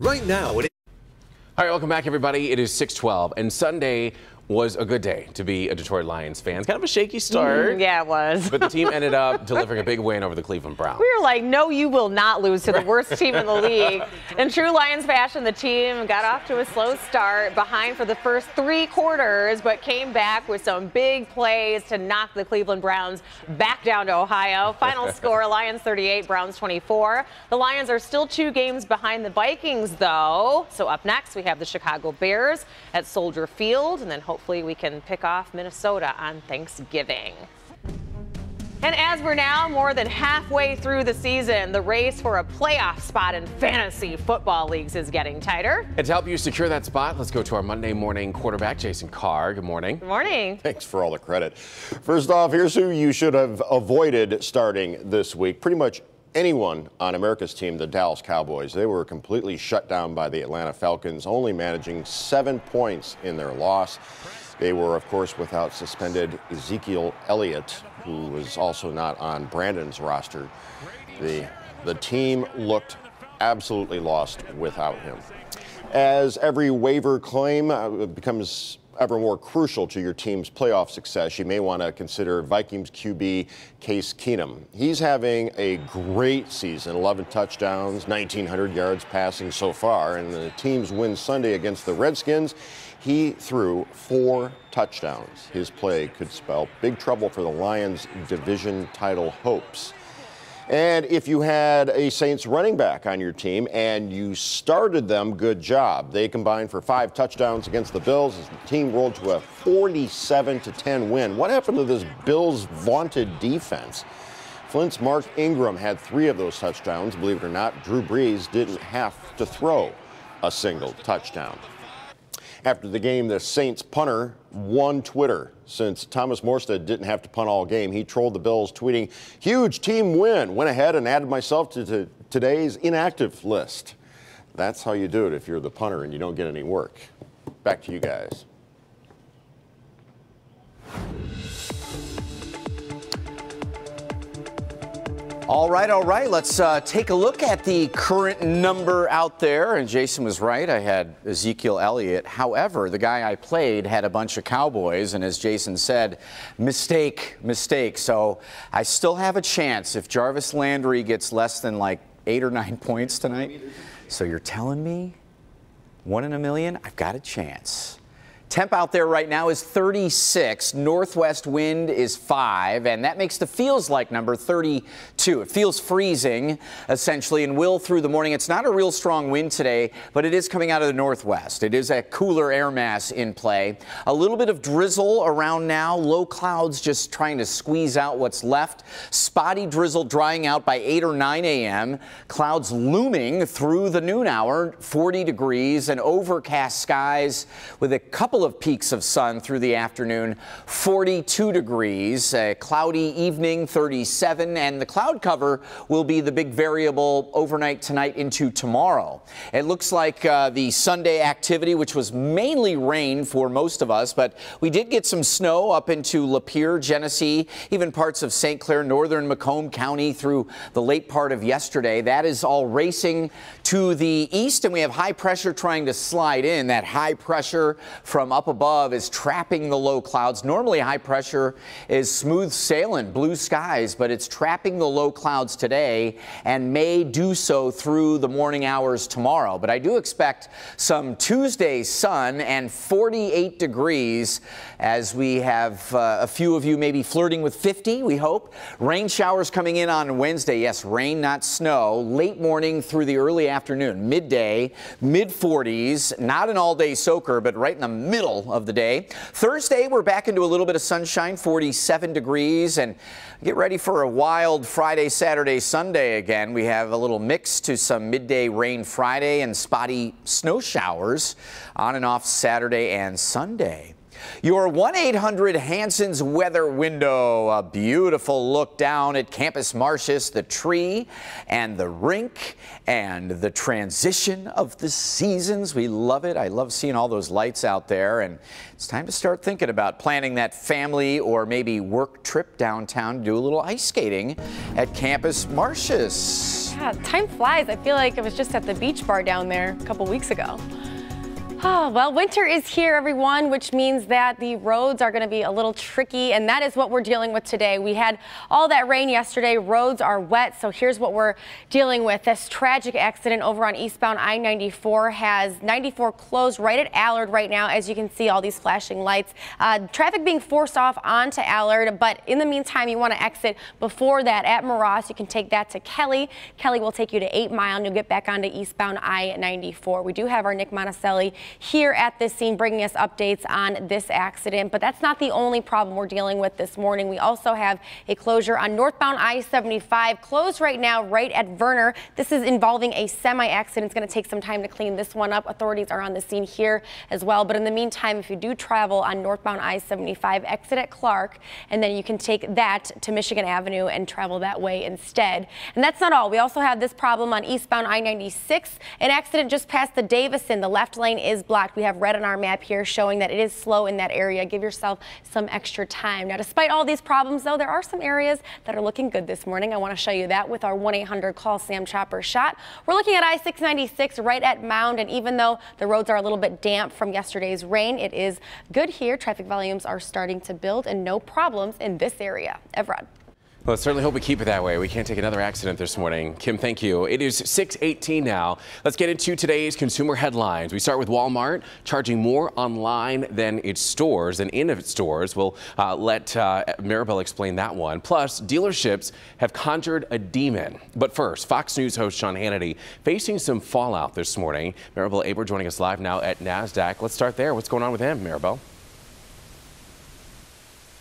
Right now, All right, welcome back, everybody. It is 612, and Sunday was a good day to be a Detroit Lions fan. Kind of a shaky start. Mm, yeah, it was. but the team ended up (laughs) delivering a big win over the Cleveland Browns. We were like, no, you will not lose to the worst team in the (laughs) league. In true Lions fashion, the team got off to a slow start, behind for the first three quarters, but came back with some big plays to knock the Cleveland Browns back down to Ohio. Final (laughs) score, Lions 38, Browns 24. The Lions are still two games behind the Vikings, though. So up next, we have the Chicago Bears at Soldier Field, and then hopefully we can pick off Minnesota on Thanksgiving. And as we're now more than halfway through the season, the race for a playoff spot in fantasy football leagues is getting tighter. And to help you secure that spot, let's go to our Monday morning quarterback, Jason Carr. Good morning. Good morning. Thanks for all the credit. First off, here's who you should have avoided starting this week. Pretty much anyone on America's team, the Dallas Cowboys. They were completely shut down by the Atlanta Falcons, only managing seven points in their loss. They were, of course, without suspended Ezekiel Elliott, who was also not on Brandon's roster. The, the team looked absolutely lost without him. As every waiver claim uh, becomes ever more crucial to your team's playoff success, you may want to consider Vikings QB Case Keenum. He's having a great season 11 touchdowns, 1,900 yards passing so far, and the team's win Sunday against the Redskins. He threw four touchdowns. His play could spell big trouble for the Lions' division title hopes. And if you had a Saints running back on your team and you started them, good job. They combined for five touchdowns against the Bills as the team rolled to a 47 to 10 win. What happened to this Bills vaunted defense? Flint's Mark Ingram had three of those touchdowns. Believe it or not, Drew Brees didn't have to throw a single touchdown. After the game, the Saints punter won Twitter since Thomas Morstead didn't have to punt all game. He trolled the Bills, tweeting, Huge team win. Went ahead and added myself to, to today's inactive list. That's how you do it if you're the punter and you don't get any work. Back to you guys. All right, all right. Let's uh, take a look at the current number out there. And Jason was right. I had Ezekiel Elliott. However, the guy I played had a bunch of Cowboys. And as Jason said, mistake, mistake. So I still have a chance if Jarvis Landry gets less than like eight or nine (laughs) points tonight. So you're telling me one in a million? I've got a chance. Temp out there right now is 36. Northwest wind is 5, and that makes the feels like number 32. It feels freezing, essentially, and will through the morning. It's not a real strong wind today, but it is coming out of the northwest. It is a cooler air mass in play. A little bit of drizzle around now. Low clouds just trying to squeeze out what's left. Spotty drizzle drying out by 8 or 9 a.m. Clouds looming through the noon hour, 40 degrees, and overcast skies with a couple of peaks of sun through the afternoon, 42 degrees, a cloudy evening, 37, and the cloud cover will be the big variable overnight tonight into tomorrow. It looks like uh, the Sunday activity, which was mainly rain for most of us, but we did get some snow up into Lapeer, Genesee, even parts of St. Clair, northern Macomb County through the late part of yesterday. That is all racing to the east, and we have high pressure trying to slide in. That high pressure from up above is trapping the low clouds. Normally, high pressure is smooth sailing, blue skies, but it's trapping the low clouds today and may do so through the morning hours tomorrow. But I do expect some Tuesday sun and 48 degrees as we have uh, a few of you maybe flirting with 50, we hope. Rain showers coming in on Wednesday. Yes, rain, not snow. Late morning through the early afternoon, midday, mid 40s. Not an all day soaker, but right in the middle of the day. Thursday, we're back into a little bit of sunshine, 47 degrees, and get ready for a wild Friday, Saturday, Sunday again. We have a little mix to some midday rain Friday and spotty snow showers on and off Saturday and Sunday. Your 1 800 Hanson's weather window. A beautiful look down at Campus Martius, the tree and the rink and the transition of the seasons. We love it. I love seeing all those lights out there. And it's time to start thinking about planning that family or maybe work trip downtown to do a little ice skating at Campus Martius. Yeah, time flies. I feel like I was just at the beach bar down there a couple weeks ago. Oh, well, winter is here, everyone, which means that the roads are going to be a little tricky, and that is what we're dealing with today. We had all that rain yesterday. Roads are wet, so here's what we're dealing with. This tragic accident over on eastbound I-94 has 94 closed right at Allard right now. As you can see, all these flashing lights. Uh, traffic being forced off onto Allard, but in the meantime, you want to exit before that at Moross. You can take that to Kelly. Kelly will take you to 8 Mile, and you'll get back onto eastbound I-94. We do have our Nick Monacelli here at this scene bringing us updates on this accident. But that's not the only problem we're dealing with this morning. We also have a closure on northbound I-75 closed right now right at Vernor. This is involving a semi accident. It's going to take some time to clean this one up. Authorities are on the scene here as well. But in the meantime, if you do travel on northbound I-75, exit at Clark, and then you can take that to Michigan Avenue and travel that way instead. And that's not all. We also have this problem on eastbound I-96. An accident just past the Davison. The left lane is blocked. We have red on our map here showing that it is slow in that area. Give yourself some extra time. Now, despite all these problems, though, there are some areas that are looking good this morning. I want to show you that with our 1-800 call Sam Chopper shot. We're looking at I-696 right at Mound, and even though the roads are a little bit damp from yesterday's rain, it is good here. Traffic volumes are starting to build and no problems in this area. Evrod. Well, certainly hope we keep it that way. We can't take another accident this morning. Kim, thank you. It is 618 now. Let's get into today's consumer headlines. We start with Walmart charging more online than its stores and in its stores. We'll uh, let uh, Maribel explain that one. Plus, dealerships have conjured a demon. But first, Fox News host Sean Hannity facing some fallout this morning. Maribel Aber joining us live now at NASDAQ. Let's start there. What's going on with him, Maribel?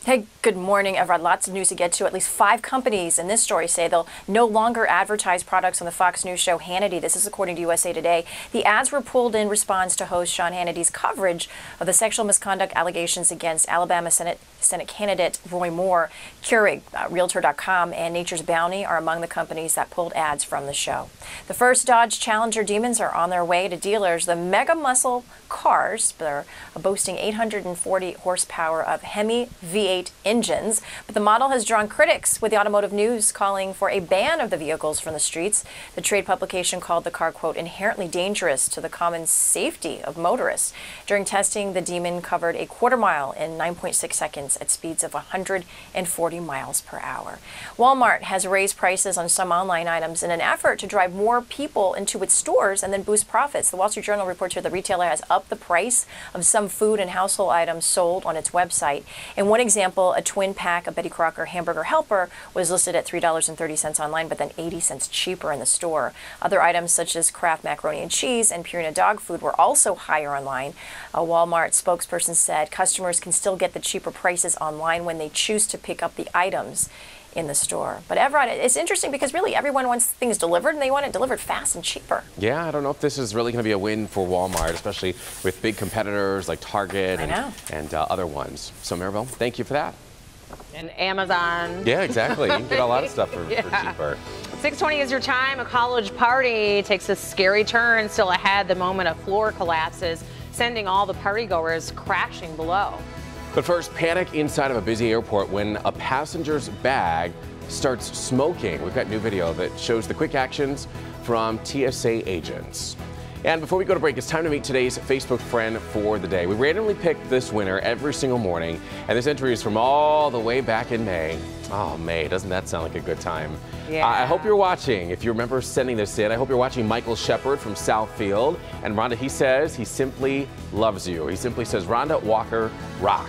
Hey, good morning, Evrod. Lots of news to get to. At least five companies in this story say they'll no longer advertise products on the Fox News show Hannity. This is according to USA Today. The ads were pulled in response to host Sean Hannity's coverage of the sexual misconduct allegations against Alabama Senate Senate candidate Roy Moore. Keurig, uh, Realtor.com, and Nature's Bounty are among the companies that pulled ads from the show. The first Dodge Challenger Demons are on their way to dealers. The mega muscle cars, they're boasting 840 horsepower of Hemi V8 engines, but the model has drawn critics, with the automotive news calling for a ban of the vehicles from the streets. The trade publication called the car, quote, inherently dangerous to the common safety of motorists. During testing, the Demon covered a quarter mile in 9.6 seconds at speeds of 140 miles per hour. Walmart has raised prices on some online items in an effort to drive more people into its stores and then boost profits. The Wall Street Journal reports here the retailer has upped the price of some food and household items sold on its website. In one example, a twin pack of Betty Crocker hamburger helper was listed at $3.30 online, but then 80 cents cheaper in the store. Other items such as Kraft macaroni and cheese and Purina dog food were also higher online. A Walmart spokesperson said customers can still get the cheaper prices online when they choose to pick up the items in the store. But Evrod, it's interesting because really everyone wants things delivered and they want it delivered fast and cheaper. Yeah, I don't know if this is really going to be a win for Walmart, especially with big competitors like Target and, and uh, other ones. So Maribel, thank you for that. And Amazon. Yeah, exactly. You can get a lot of stuff for, (laughs) yeah. for cheaper. 620 is your time. A college party takes a scary turn still ahead the moment a floor collapses, sending all the partygoers crashing below. But first, panic inside of a busy airport when a passenger's bag starts smoking. We've got new video that shows the quick actions from TSA agents. And before we go to break, it's time to meet today's Facebook friend for the day. We randomly pick this winner every single morning, and this entry is from all the way back in May. Oh, May, doesn't that sound like a good time? Yeah. I hope you're watching. If you remember sending this in, I hope you're watching Michael Shepard from Southfield. And Rhonda, he says he simply loves you. He simply says, Rhonda Walker rock.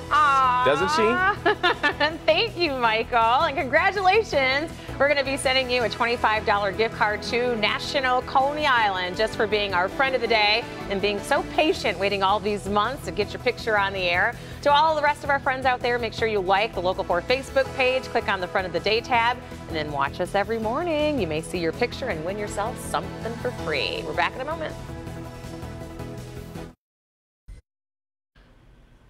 Doesn't she? (laughs) Thank you, Michael, and congratulations. We're going to be sending you a $25 gift card to National Coney Island just for being our friend of the day and being so patient, waiting all these months to get your picture on the air. To all the rest of our friends out there, make sure you like the Local 4 Facebook page, click on the front of the day tab, and then watch us every morning. You may see your picture and win yourself something for free. We're back in a moment.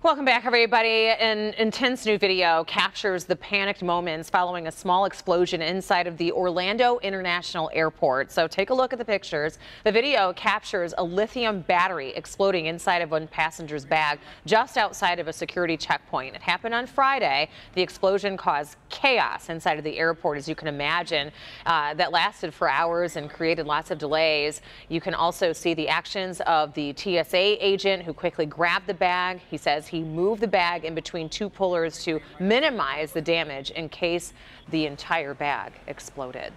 Welcome back, everybody. An intense new video captures the panicked moments following a small explosion inside of the Orlando International Airport. So take a look at the pictures. The video captures a lithium battery exploding inside of one passenger's bag just outside of a security checkpoint. It happened on Friday. The explosion caused chaos inside of the airport, as you can imagine. Uh, that lasted for hours and created lots of delays. You can also see the actions of the TSA agent who quickly grabbed the bag. He says he moved the bag in between two pullers to minimize the damage in case the entire bag exploded.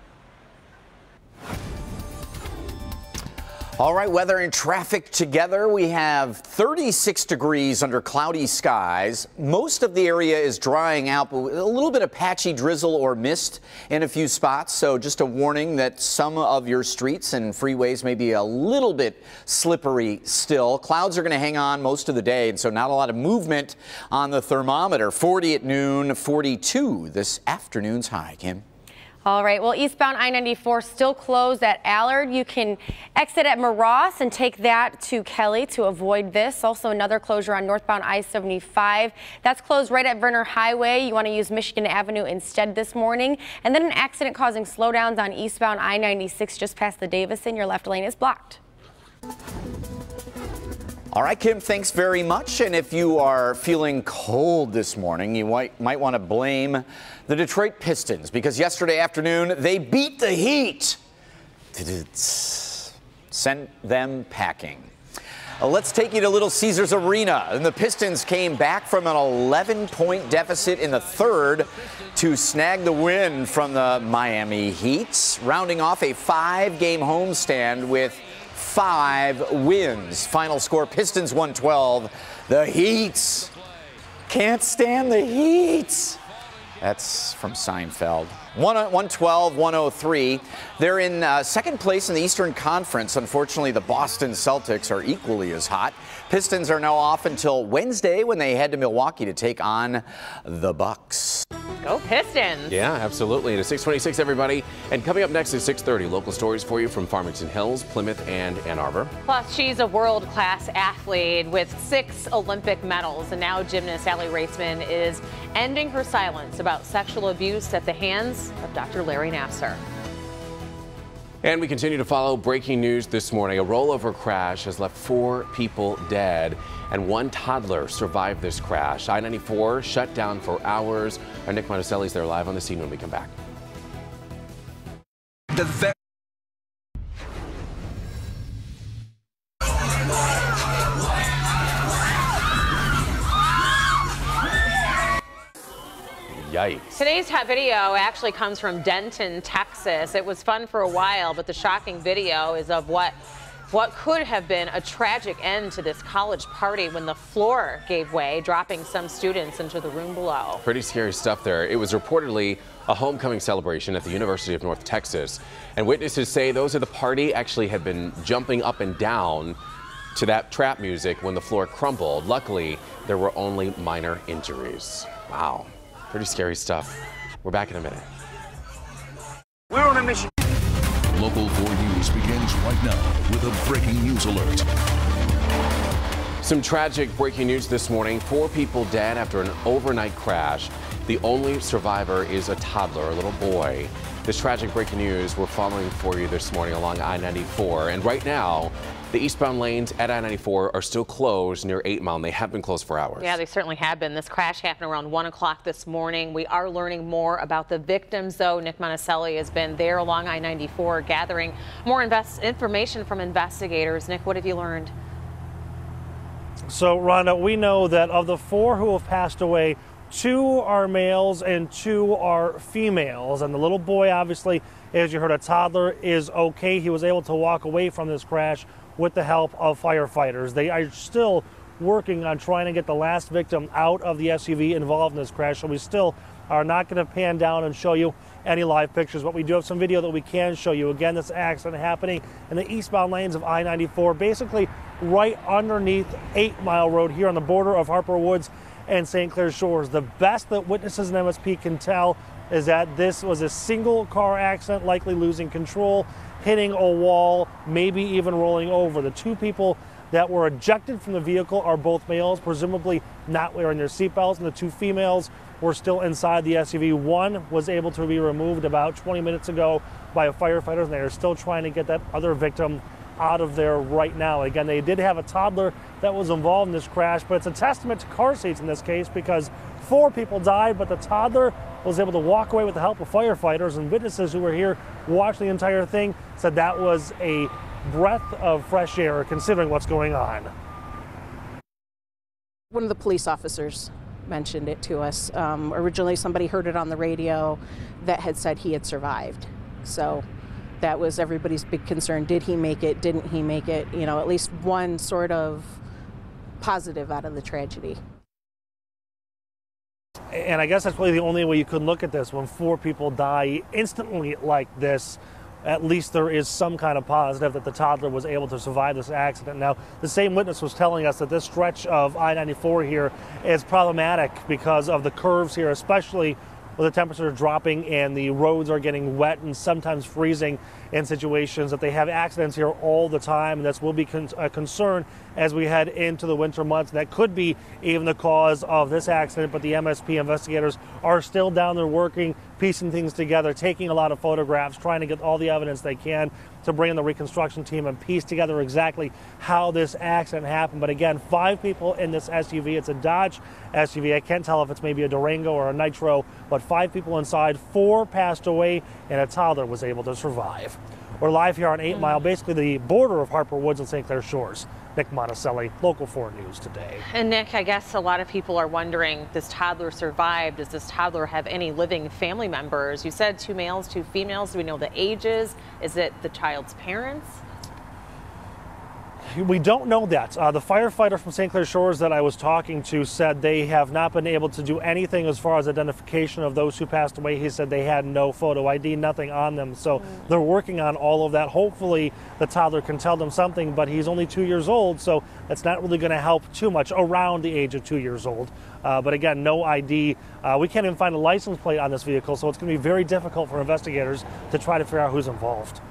All right, weather and traffic together. We have 36 degrees under cloudy skies. Most of the area is drying out, but a little bit of patchy drizzle or mist in a few spots. So just a warning that some of your streets and freeways may be a little bit slippery still. Clouds are going to hang on most of the day, and so not a lot of movement on the thermometer. 40 at noon, 42 this afternoon's high. Kim. All right, well, eastbound I-94 still closed at Allard. You can exit at Moross and take that to Kelly to avoid this. Also, another closure on northbound I-75. That's closed right at Vernor Highway. You want to use Michigan Avenue instead this morning. And then an accident causing slowdowns on eastbound I-96 just past the Davison. Your left lane is blocked. All right, Kim, thanks very much. And if you are feeling cold this morning, you might, might want to blame the Detroit Pistons because yesterday afternoon they beat the Heat. Sent them packing. Uh, let's take you to Little Caesars Arena. And the Pistons came back from an 11 point deficit in the third to snag the win from the Miami Heat, rounding off a five game homestand with five wins. Final score Pistons 112. The Heats can't stand the Heat. That's from Seinfeld. 112, uh, 103. They're in uh, second place in the Eastern Conference. Unfortunately, the Boston Celtics are equally as hot. Pistons are now off until Wednesday when they head to Milwaukee to take on the Bucks. Go Pistons. Yeah, absolutely. And at 626, everybody. And coming up next at 630, local stories for you from Farmington Hills, Plymouth, and Ann Arbor. Plus, she's a world-class athlete with six Olympic medals. And now gymnast Aly Raisman is ending her silence about sexual abuse at the hands of Dr. Larry Nassar. And we continue to follow breaking news this morning. A rollover crash has left four people dead, and one toddler survived this crash. I 94 shut down for hours. Our Nick Monacelli's there live on the scene when we come back. Yikes. Today's top video actually comes from Denton, Texas. It was fun for a while, but the shocking video is of what what could have been a tragic end to this college party when the floor gave way, dropping some students into the room below. Pretty scary stuff there. It was reportedly a homecoming celebration at the University of North Texas, and witnesses say those at the party actually had been jumping up and down to that trap music when the floor crumbled. Luckily, there were only minor injuries. Wow. Pretty scary stuff. We're back in a minute. We're on a mission. Local 4 News begins right now with a breaking news alert. Some tragic breaking news this morning. Four people dead after an overnight crash. The only survivor is a toddler, a little boy. This tragic breaking news we're following for you this morning along I-94. And right now, the eastbound lanes at I-94 are still closed near 8 Mile, and they have been closed for hours. Yeah, they certainly have been. This crash happened around 1 o'clock this morning. We are learning more about the victims, though. Nick Monacelli has been there along I-94 gathering more information from investigators. Nick, what have you learned? So, Rhonda, we know that of the four who have passed away, two are males and two are females. And the little boy, obviously, as you heard, a toddler, is okay. He was able to walk away from this crash with the help of firefighters. They are still working on trying to get the last victim out of the SUV involved in this crash. So we still are not going to pan down and show you any live pictures, but we do have some video that we can show you. Again, this accident happening in the eastbound lanes of I-94, basically right underneath 8 Mile Road here on the border of Harper Woods and St. Clair Shores. The best that witnesses and MSP can tell is that this was a single car accident, likely losing control. Hitting a wall, maybe even rolling over. The two people that were ejected from the vehicle are both males, presumably not wearing their seatbelts, and the two females were still inside the SUV. One was able to be removed about 20 minutes ago by firefighters, and they are still trying to get that other victim out of there right now. Again, they did have a toddler that was involved in this crash, but it's a testament to car seats in this case because four people died, but the toddler was able to walk away with the help of firefighters and witnesses who were here watching the entire thing said that was a breath of fresh air considering what's going on. One of the police officers mentioned it to us. Um, originally, somebody heard it on the radio that had said he had survived. So that was everybody's big concern. Did he make it? Didn't he make it? You know, at least one sort of positive out of the tragedy. And I guess that's really the only way you could look at this. When four people die instantly like this, at least there is some kind of positive that the toddler was able to survive this accident. Now, the same witness was telling us that this stretch of I 94 here is problematic because of the curves here, especially with the temperature dropping and the roads are getting wet and sometimes freezing in situations that they have accidents here all the time. And this will be con- a concern as we head into the winter months. That could be even the cause of this accident but the MSP investigators are still down there working piecing things together taking a lot of photographs trying to get all the evidence they can to bring in the reconstruction team and piece together exactly how this accident happened but again five people in this SUV it's a Dodge SUV I can't tell if it's maybe a Durango or a Nitro but five people inside four passed away and a toddler was able to survive we're live here on 8 Mile, basically the border of Harper Woods and St. Clair Shores. Nick Monacelli, Local 4 News today. And Nick, I guess a lot of people are wondering, this toddler survived. Does this toddler have any living family members? You said two males, two females. Do we know the ages? Is it the child's parents? We don't know that. Uh, the firefighter from St. Clair Shores that I was talking to said they have not been able to do anything as far as identification of those who passed away. He said they had no photo ID, nothing on them. So mm. they're working on all of that. Hopefully, the toddler can tell them something, but he's only two years old, so that's not really going to help too much around the age of two years old. Uh, but again, no ID. Uh, we can't even find a license plate on this vehicle, so it's going to be very difficult for investigators to try to figure out who's involved.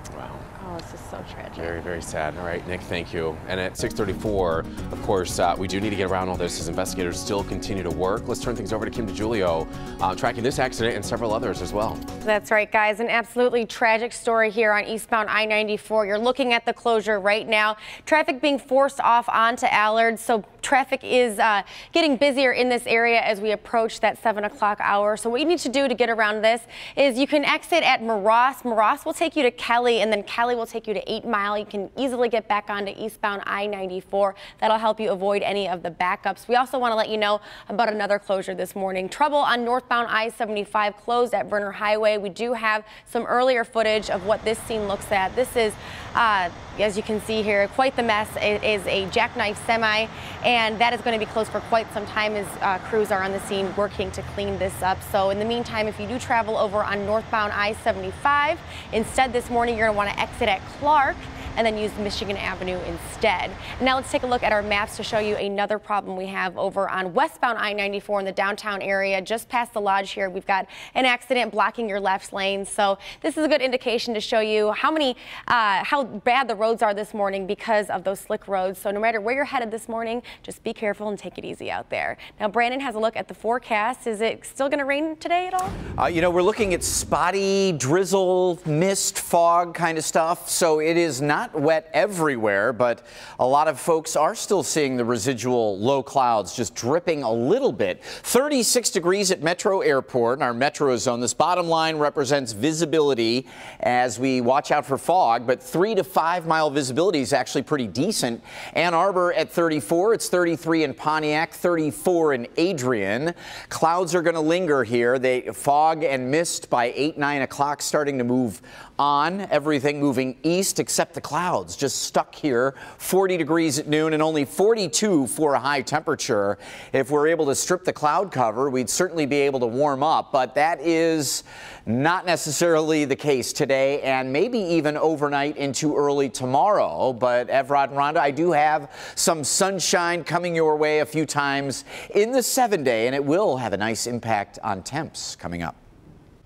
So tragic. Very, very sad. All right, Nick, thank you. And at 634, of course, uh, we do need to get around all this as investigators still continue to work. Let's turn things over to Kim DeGiulio, uh, tracking this accident and several others as well. That's right, guys. An absolutely tragic story here on eastbound I-94. You're looking at the closure right now. Traffic being forced off onto Allard, so traffic is uh, getting busier in this area as we approach that 7 o'clock hour. So what you need to do to get around this is you can exit at Moross. Moross will take you to Kelly, and then Kelly will take you to 8 Mile. You can easily get back onto eastbound I-94. That'll help you avoid any of the backups. We also want to let you know about another closure this morning. Trouble on northbound I-75 closed at Vernor Highway. We do have some earlier footage of what this scene looks at. This is, uh, as you can see here, quite the mess. It is a jackknife semi, and that is going to be closed for quite some time as uh, crews are on the scene working to clean this up. So in the meantime, if you do travel over on northbound I-75, instead this morning you're going to want to exit at Clark and then use Michigan Avenue instead. Now let's take a look at our maps to show you another problem we have over on westbound I-94 in the downtown area, just past the lodge here. We've got an accident blocking your left lane. So this is a good indication to show you how many, uh, how bad the roads are this morning because of those slick roads. So no matter where you're headed this morning, just be careful and take it easy out there. Now Brandon has a look at the forecast. Is it still going to rain today at all? Uh, you know, we're looking at spotty drizzle, mist, fog kind of stuff. So it is not not wet everywhere, but a lot of folks are still seeing the residual low clouds just dripping a little bit. 36 degrees at Metro Airport in our metro zone. This bottom line represents visibility as we watch out for fog, but three to five mile visibility is actually pretty decent. Ann Arbor at 34. It's 33 in Pontiac, 34 in Adrian. Clouds are going to linger here. They fog and mist by 8, 9 o'clock starting to move on. Everything moving east except the clouds just stuck here. 40 degrees at noon and only 42 for a high temperature. If we're able to strip the cloud cover, we'd certainly be able to warm up, but that is not necessarily the case today and maybe even overnight into early tomorrow. But Evrod and Rhonda, I do have some sunshine coming your way a few times in the seven day, and it will have a nice impact on temps coming up.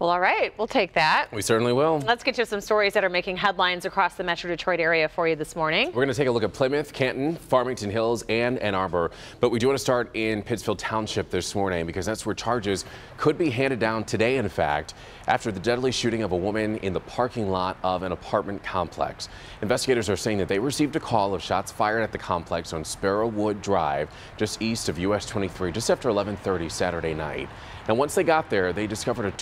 Well, all right, we'll take that. We certainly will. Let's get to some stories that are making headlines across the Metro Detroit area for you this morning. We're going to take a look at Plymouth, Canton, Farmington Hills, and Ann Arbor. But we do want to start in Pittsfield Township this morning because that's where charges could be handed down today, in fact, after the deadly shooting of a woman in the parking lot of an apartment complex. Investigators are saying that they received a call of shots fired at the complex on Sparrowwood Drive, just east of US 23, just after 1130 Saturday night. And once they got there, they discovered a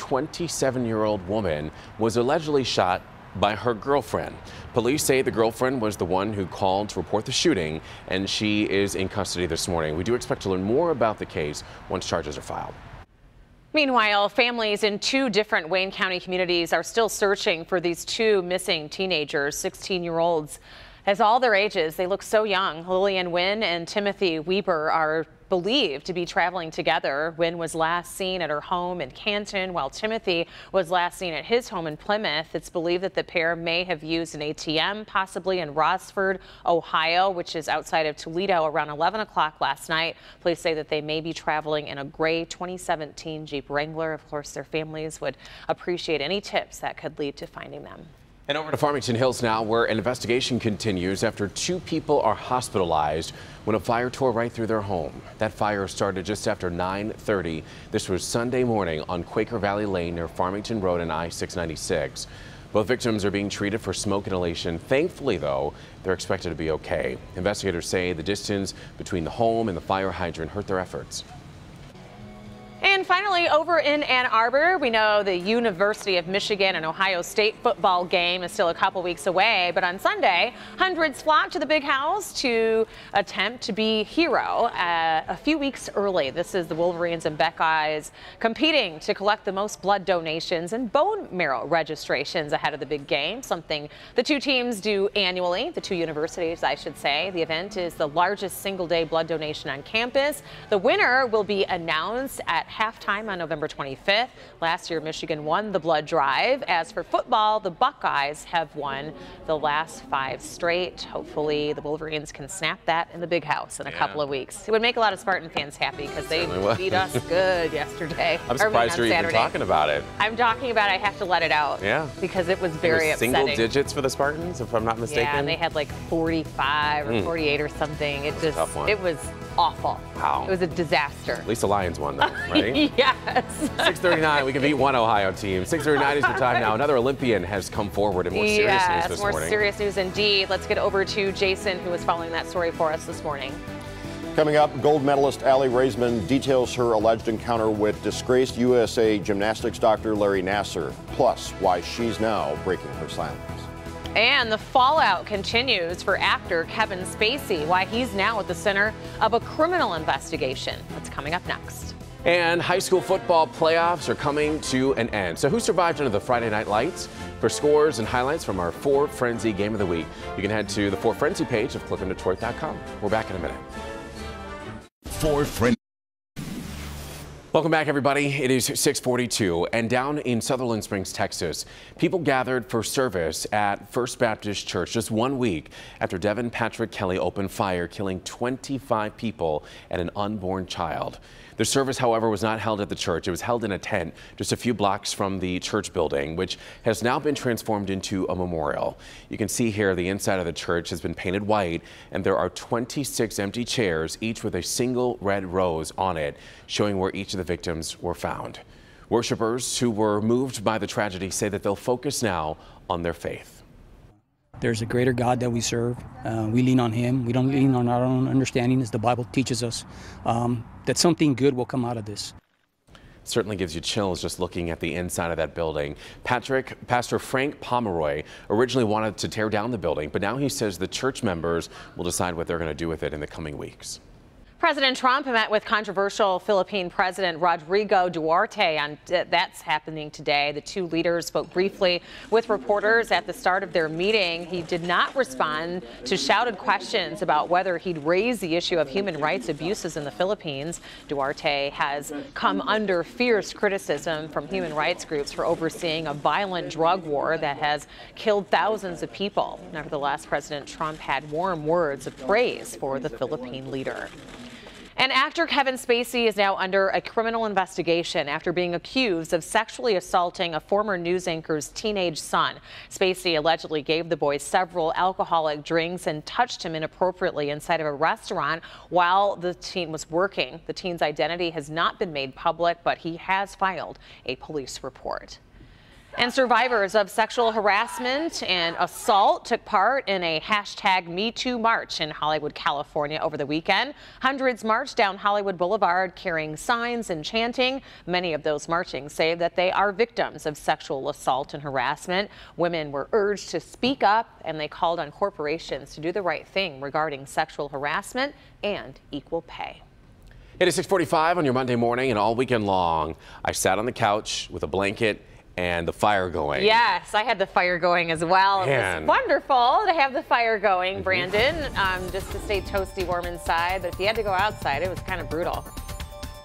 27 year old woman was allegedly shot by her girlfriend. Police say the girlfriend was the one who called to report the shooting, and she is in custody this morning. We do expect to learn more about the case once charges are filed. Meanwhile, families in two different Wayne County communities are still searching for these two missing teenagers, 16 year olds. As all their ages, they look so young. Lillian Wynn and Timothy Weber are believed to be traveling together. Wynn was last seen at her home in Canton, while Timothy was last seen at his home in Plymouth. It's believed that the pair may have used an ATM, possibly in Rossford, Ohio, which is outside of Toledo, around 11 o'clock last night. Police say that they may be traveling in a gray 2017 Jeep Wrangler. Of course, their families would appreciate any tips that could lead to finding them. And over to Farmington Hills now, where an investigation continues after two people are hospitalized when a fire tore right through their home. That fire started just after 9:30. This was Sunday morning on Quaker Valley Lane near Farmington Road and I-696. Both victims are being treated for smoke inhalation. Thankfully, though, they're expected to be okay. Investigators say the distance between the home and the fire hydrant hurt their efforts. And finally, over in Ann Arbor, we know the University of Michigan and Ohio State football game is still a couple weeks away. But on Sunday, hundreds flocked to the big house to attempt to be hero uh, a few weeks early. This is the Wolverines and Buckeyes competing to collect the most blood donations and bone marrow registrations ahead of the big game, something the two teams do annually, the two universities, I should say. The event is the largest single day blood donation on campus. The winner will be announced at halftime on November 25th. Last year, Michigan won the blood drive. As for football, the Buckeyes have won the last five straight. Hopefully, the Wolverines can snap that in the big house in a Yeah. couple of weeks. It would make a lot of Spartan fans happy because they Certainly beat us good yesterday. (laughs) I'm Or, I mean, surprised you're even talking about it. I'm talking about I have to let it out. Yeah. Because it was It very was single digits for the Spartans, if I'm not mistaken. Yeah, and they had like 45 or Mm. 48 or something. It just, it was awful. Wow. It was a disaster. At least the Lions won, though, (laughs) right? yes. 639, we can beat one Ohio team. 639 is your time now. Another Olympian has come forward in more serious yes, news this more morning. serious news indeed. Let's get over to Jason, who was following that story for us this morning. Coming up, gold medalist Aly Raisman details her alleged encounter with disgraced USA gymnastics doctor Larry Nassar, plus why she's now breaking her silence. And the fallout continues for actor Kevin Spacey, why he's now at the center of a criminal investigation. That's coming up next. And high school football playoffs are coming to an end. So who survived under the Friday Night Lights? For scores and highlights from our Four Frenzy Game of the Week, you can head to the Four Frenzy page of clickondetroit.com. We're back in a minute. Four friend. Welcome back, everybody. It is 642, and down in Sutherland Springs, Texas, people gathered for service at First Baptist Church just one week after Devin Patrick Kelley opened fire, killing 25 people and an unborn child. The service, however, was not held at the church. It was held in a tent just a few blocks from the church building, which has now been transformed into a memorial. You can see here the inside of the church has been painted white, and there are 26 empty chairs, each with a single red rose on it, showing where each of the victims were found. Worshippers who were moved by the tragedy say that they'll focus now on their faith. There's a greater God that we serve. Uh, we lean on Him. We don't lean on our own understanding, as the Bible teaches us. Um, that something good will come out of this. certainly gives you chills just looking at the inside of that building. Patrick, Pastor Frank Pomeroy originally wanted to tear down the building, but now he says the church members will decide what they're going to do with it in the coming weeks. President Trump met with controversial Philippine President Rodrigo Duterte, and that's happening today. The two leaders spoke briefly with reporters at the start of their meeting. He did not respond to shouted questions about whether he'd raise the issue of human rights abuses in the Philippines. Duarte has come under fierce criticism from human rights groups for overseeing a violent drug war that has killed thousands of people. Nevertheless, President Trump had warm words of praise for the Philippine leader. And actor Kevin Spacey is now under a criminal investigation after being accused of sexually assaulting a former news anchor's teenage son. Spacey allegedly gave the boy several alcoholic drinks and touched him inappropriately inside of a restaurant while the teen was working. The teen's identity has not been made public, but he has filed a police report. And survivors of sexual harassment and assault took part in a hashtag MeToo march in Hollywood, California over the weekend. Hundreds marched down Hollywood Boulevard carrying signs and chanting. Many of those marching say that they are victims of sexual assault and harassment. Women were urged to speak up and they called on corporations to do the right thing regarding sexual harassment and equal pay. It is 645 on your Monday morning and all weekend long. I sat on the couch with a blanket and the fire going. Yes, I had the fire going as well. Man. It was wonderful to have the fire going, Brandon, um, just to stay toasty warm inside. But if you had to go outside, it was kind of brutal.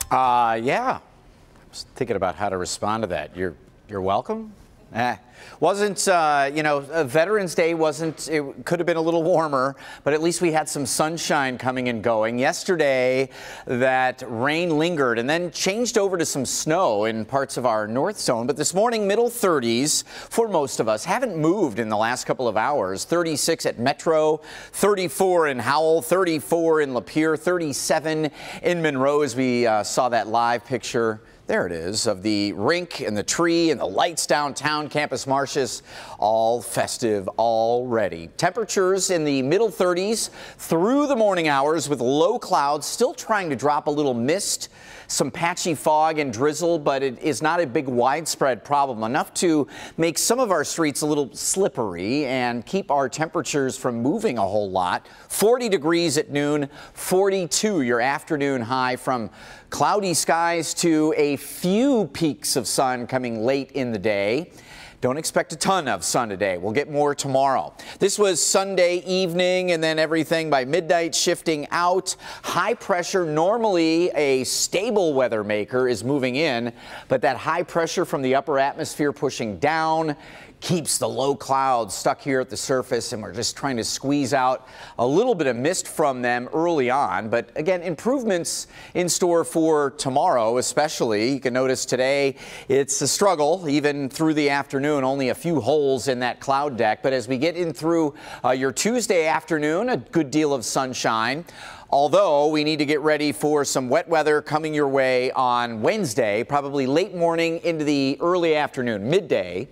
Uh, yeah. I was thinking about how to respond to that. You're you're welcome. Eh. Wasn't, uh, you know, uh, Veterans Day wasn't, it could have been a little warmer, but at least we had some sunshine coming and going. Yesterday, that rain lingered and then changed over to some snow in parts of our north zone. But this morning, middle 30s for most of us. Haven't moved in the last couple of hours. 36 at Metro, 34 in Howell, 34 in Lapeer, 37 in Monroe as we uh, saw that live picture. There it is of the rink and the tree and the lights downtown Campus Martius, all festive already. Temperatures in the middle 30s through the morning hours with low clouds, still trying to drop a little mist, some patchy fog and drizzle, but it is not a big widespread problem, enough to make some of our streets a little slippery and keep our temperatures from moving a whole lot. 40 degrees at noon, 42 your afternoon high from cloudy skies to a few peaks of sun coming late in the day. Don't expect a ton of sun today. We'll get more tomorrow. This was Sunday evening and then everything by midnight shifting out. High pressure, normally a stable weather maker, is moving in, but that high pressure from the upper atmosphere pushing down keeps the low clouds stuck here at the surface, and we're just trying to squeeze out a little bit of mist from them early on. But again, improvements in store for tomorrow, especially. You can notice today it's a struggle, even through the afternoon, only a few holes in that cloud deck. But as we get in through uh, your Tuesday afternoon, a good deal of sunshine. Although we need to get ready for some wet weather coming your way on Wednesday, probably late morning into the early afternoon, midday.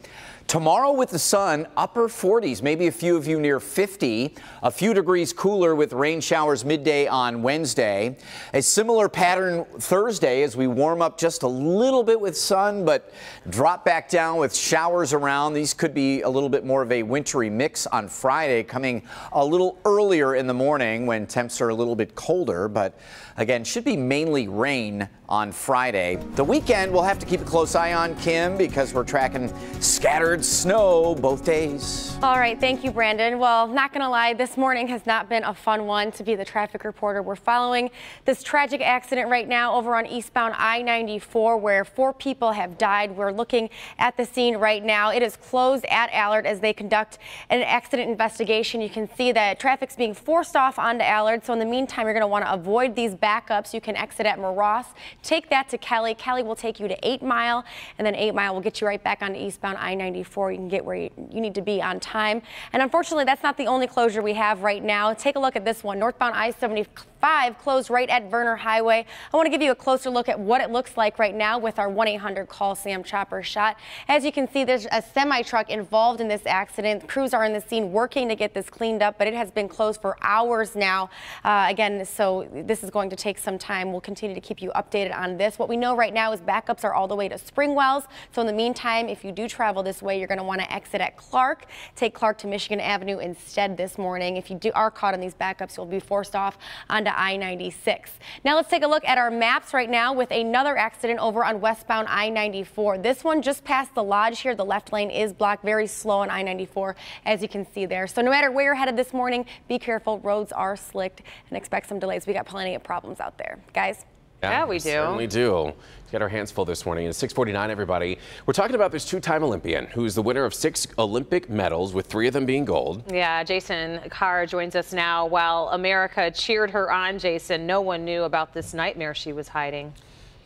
Tomorrow with the sun, upper 40s, maybe a few of you near 50, a few degrees cooler with rain showers midday on Wednesday. A similar pattern Thursday as we warm up just a little bit with sun, but drop back down with showers around. These could be a little bit more of a wintry mix on Friday, coming a little earlier in the morning when temps are a little bit colder, but again, should be mainly rain on Friday. The weekend, we'll have to keep a close eye on Kim because we're tracking scattered snow both days. All right, thank you, Brandon. Well, not going to lie, this morning has not been a fun one to be the traffic reporter. We're following this tragic accident right now over on eastbound I-94 where four people have died. We're looking at the scene right now. It is closed at Allard as they conduct an accident investigation. You can see that traffic's being forced off onto Allard. So in the meantime, you're going to want to avoid these backups. You can exit at Moross. Take that to Kelly. Kelly will take you to 8 Mile, and then 8 Mile will get you right back onto eastbound I-94. You can get where you, you need to be on time. And unfortunately, that's not the only closure we have right now. Take a look at this one. Northbound I-75 closed right at Vernor Highway. I want to give you a closer look at what it looks like right now with our 1-800 call Sam Chopper shot. As you can see, there's a semi truck involved in this accident. Crews are in the scene working to get this cleaned up, but it has been closed for hours now. Uh, again, so this is going to take some time. We'll continue to keep you updated on this. What we know right now is backups are all the way to Springwells. So in the meantime, if you do travel this way, you're going to want to exit at Clark. Take Clark to Michigan Avenue instead this morning. If you do, are caught in these backups, you'll be forced off onto I-96. Now let's take a look at our maps right now with another accident over on westbound I-94. This one just past the lodge here. The left lane is blocked very slow on I-94 as you can see there. So no matter where you're headed this morning, be careful. Roads are slicked and expect some delays. We got plenty of problems out there. Guys? Yeah, we do. Certainly do. Got our hands full this morning. It's 6:49, everybody. We're talking about this two-time Olympian who's the winner of six Olympic medals, with three of them being gold. Yeah, Jason Carr joins us now. While America cheered her on, Jason, no one knew about this nightmare she was hiding.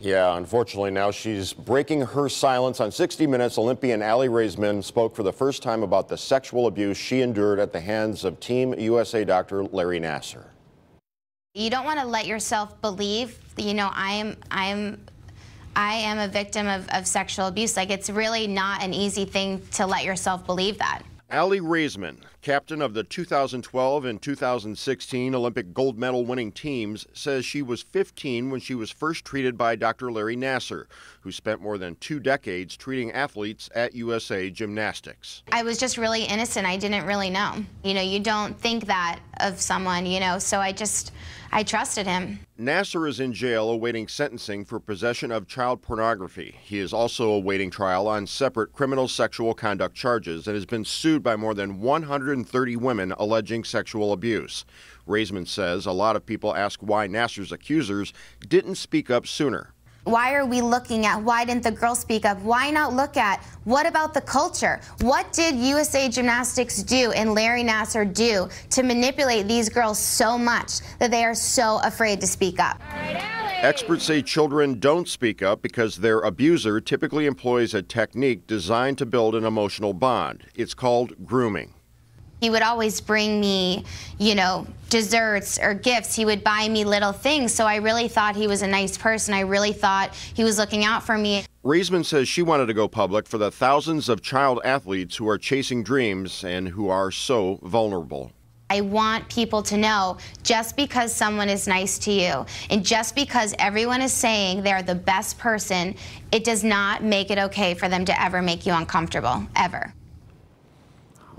Yeah, unfortunately, now she's breaking her silence. On 60 Minutes, Olympian Aly Raisman spoke for the first time about the sexual abuse she endured at the hands of Team USA doctor Larry Nassar. You don't want to let yourself believe, you know, I am, I am I am a victim of, of sexual abuse. Like, it's really not an easy thing to let yourself believe that. Aly Raisman, captain of the 2012 and 2016 Olympic gold medal winning teams, says she was 15 when she was first treated by Dr. Larry Nassar, who spent more than two decades treating athletes at USA Gymnastics. I was just really innocent. I didn't really know. You know, you don't think that of someone, you know, so I just, I trusted him. Nassar is in jail awaiting sentencing for possession of child pornography. He is also awaiting trial on separate criminal sexual conduct charges and has been sued by more than 130 women alleging sexual abuse. Raisman says a lot of people ask why Nassar's accusers didn't speak up sooner. Why are we looking at why didn't the girls speak up? Why not look at what about the culture? What did USA Gymnastics do and Larry Nassar do to manipulate these girls so much that they are so afraid to speak up? Experts say children don't speak up because their abuser typically employs a technique designed to build an emotional bond. It's called grooming. He would always bring me, you know, desserts or gifts. He would buy me little things. So I really thought he was a nice person. I really thought he was looking out for me. Raisman says she wanted to go public for the thousands of child athletes who are chasing dreams and who are so vulnerable. I want people to know just because someone is nice to you and just because everyone is saying they're the best person, it does not make it okay for them to ever make you uncomfortable, ever.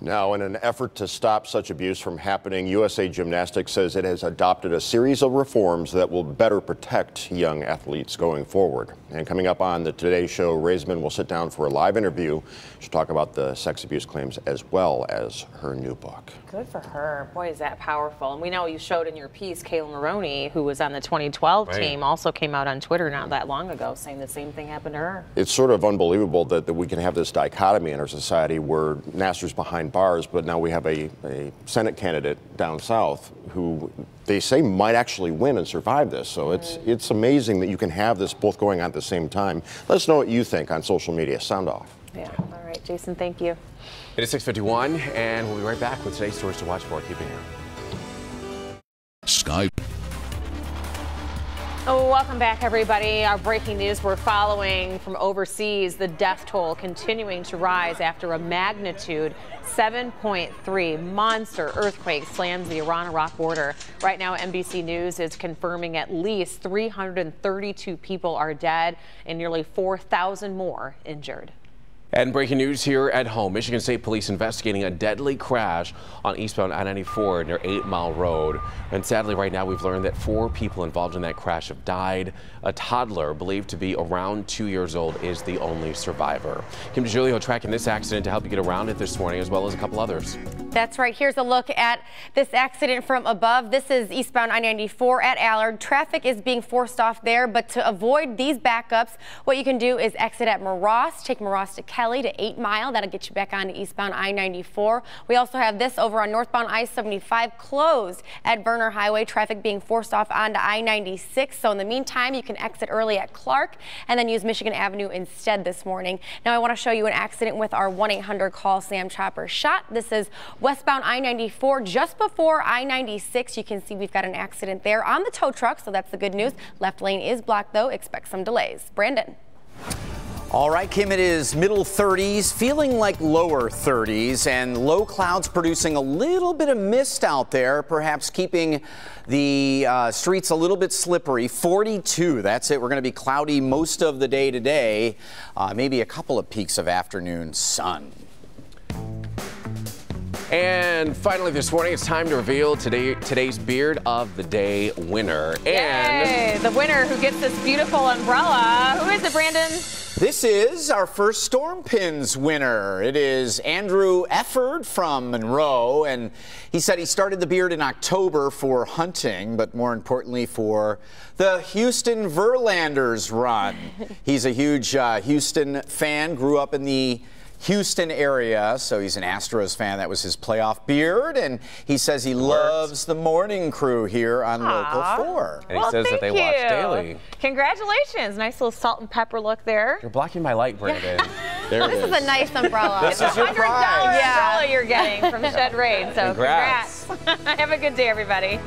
Now, in an effort to stop such abuse from happening, USA Gymnastics says it has adopted a series of reforms that will better protect young athletes going forward. And coming up on the Today Show, Raisman will sit down for a live interview. She'll talk about the sex abuse claims as well as her new book. Good for her. Boy, is that powerful. And we know you showed in your piece, Kayla Maroney, who was on the 2012 right. team, also came out on Twitter not that long ago saying the same thing happened to her. It's sort of unbelievable that, that we can have this dichotomy in our society where Nassar's behind bars, but now we have a, a Senate candidate down south who they say might actually win and survive this. So it's mm. it's amazing that you can have this both going on at the same time. Let us know what you think on social media. Sound off. Yeah. All right, Jason. Thank you. It is 6:51, and we'll be right back with today's stories to watch for. Keep it here. Sky. Oh, welcome back, everybody. Our breaking news we're following from overseas. The death toll continuing to rise after a magnitude 7.3 monster earthquake slams the Iran-Iraq border. Right now, NBC News is confirming at least 332 people are dead and nearly 4,000 more injured. And breaking news here at home, Michigan State Police investigating a deadly crash on eastbound I-94 near 8 Mile Road. And sadly, right now we've learned that four people involved in that crash have died. A toddler believed to be around two years old is the only survivor. Kim DeGiulio tracking this accident to help you get around it this morning, as well as a couple others. That's right. Here's a look at this accident from above. This is eastbound I-94 at Allard. Traffic is being forced off there, but to avoid these backups, what you can do is exit at Moross, take Moross to Kelly to 8 Mile. That'll get you back on eastbound I-94. We also have this over on northbound I-75 closed at Vernor Highway. Traffic being forced off onto I-96. So in the meantime, you can exit early at Clark and then use Michigan Avenue instead this morning. Now I want to show you an accident with our 1-800 call Sam Chopper shot. This is westbound I-94 just before I-96. You can see we've got an accident there on the tow truck, so that's the good news. Left lane is blocked though. Expect some delays. Brandon. All right, Kim, it is middle 30s, feeling like lower 30s, and low clouds producing a little bit of mist out there, perhaps keeping the uh, streets a little bit slippery. 42, that's it. We're going to be cloudy most of the day today, uh, maybe a couple of peaks of afternoon sun. And finally this morning, it's time to reveal today, today's Beard of the Day winner. And Yay, the winner who gets this beautiful umbrella. Who is it, Brandon? This is our first Storm Pins winner. It is Andrew Efford from Monroe, and he said he started the beard in October for hunting, but more importantly for the Houston Verlanders run. (laughs) He's a huge uh, Houston fan, grew up in the Houston area, so he's an Astros fan. That was his playoff beard, and he says he loves the morning crew here on Aw. Local 4. And he well, says that they you. watch daily. Congratulations. Nice little salt and pepper look there. You're blocking my light, Brandon. (laughs) There This is a nice umbrella. This is your $100 prize. umbrella you're getting from ShedRain. So Congrats. congrats. (laughs) Have a good day, everybody.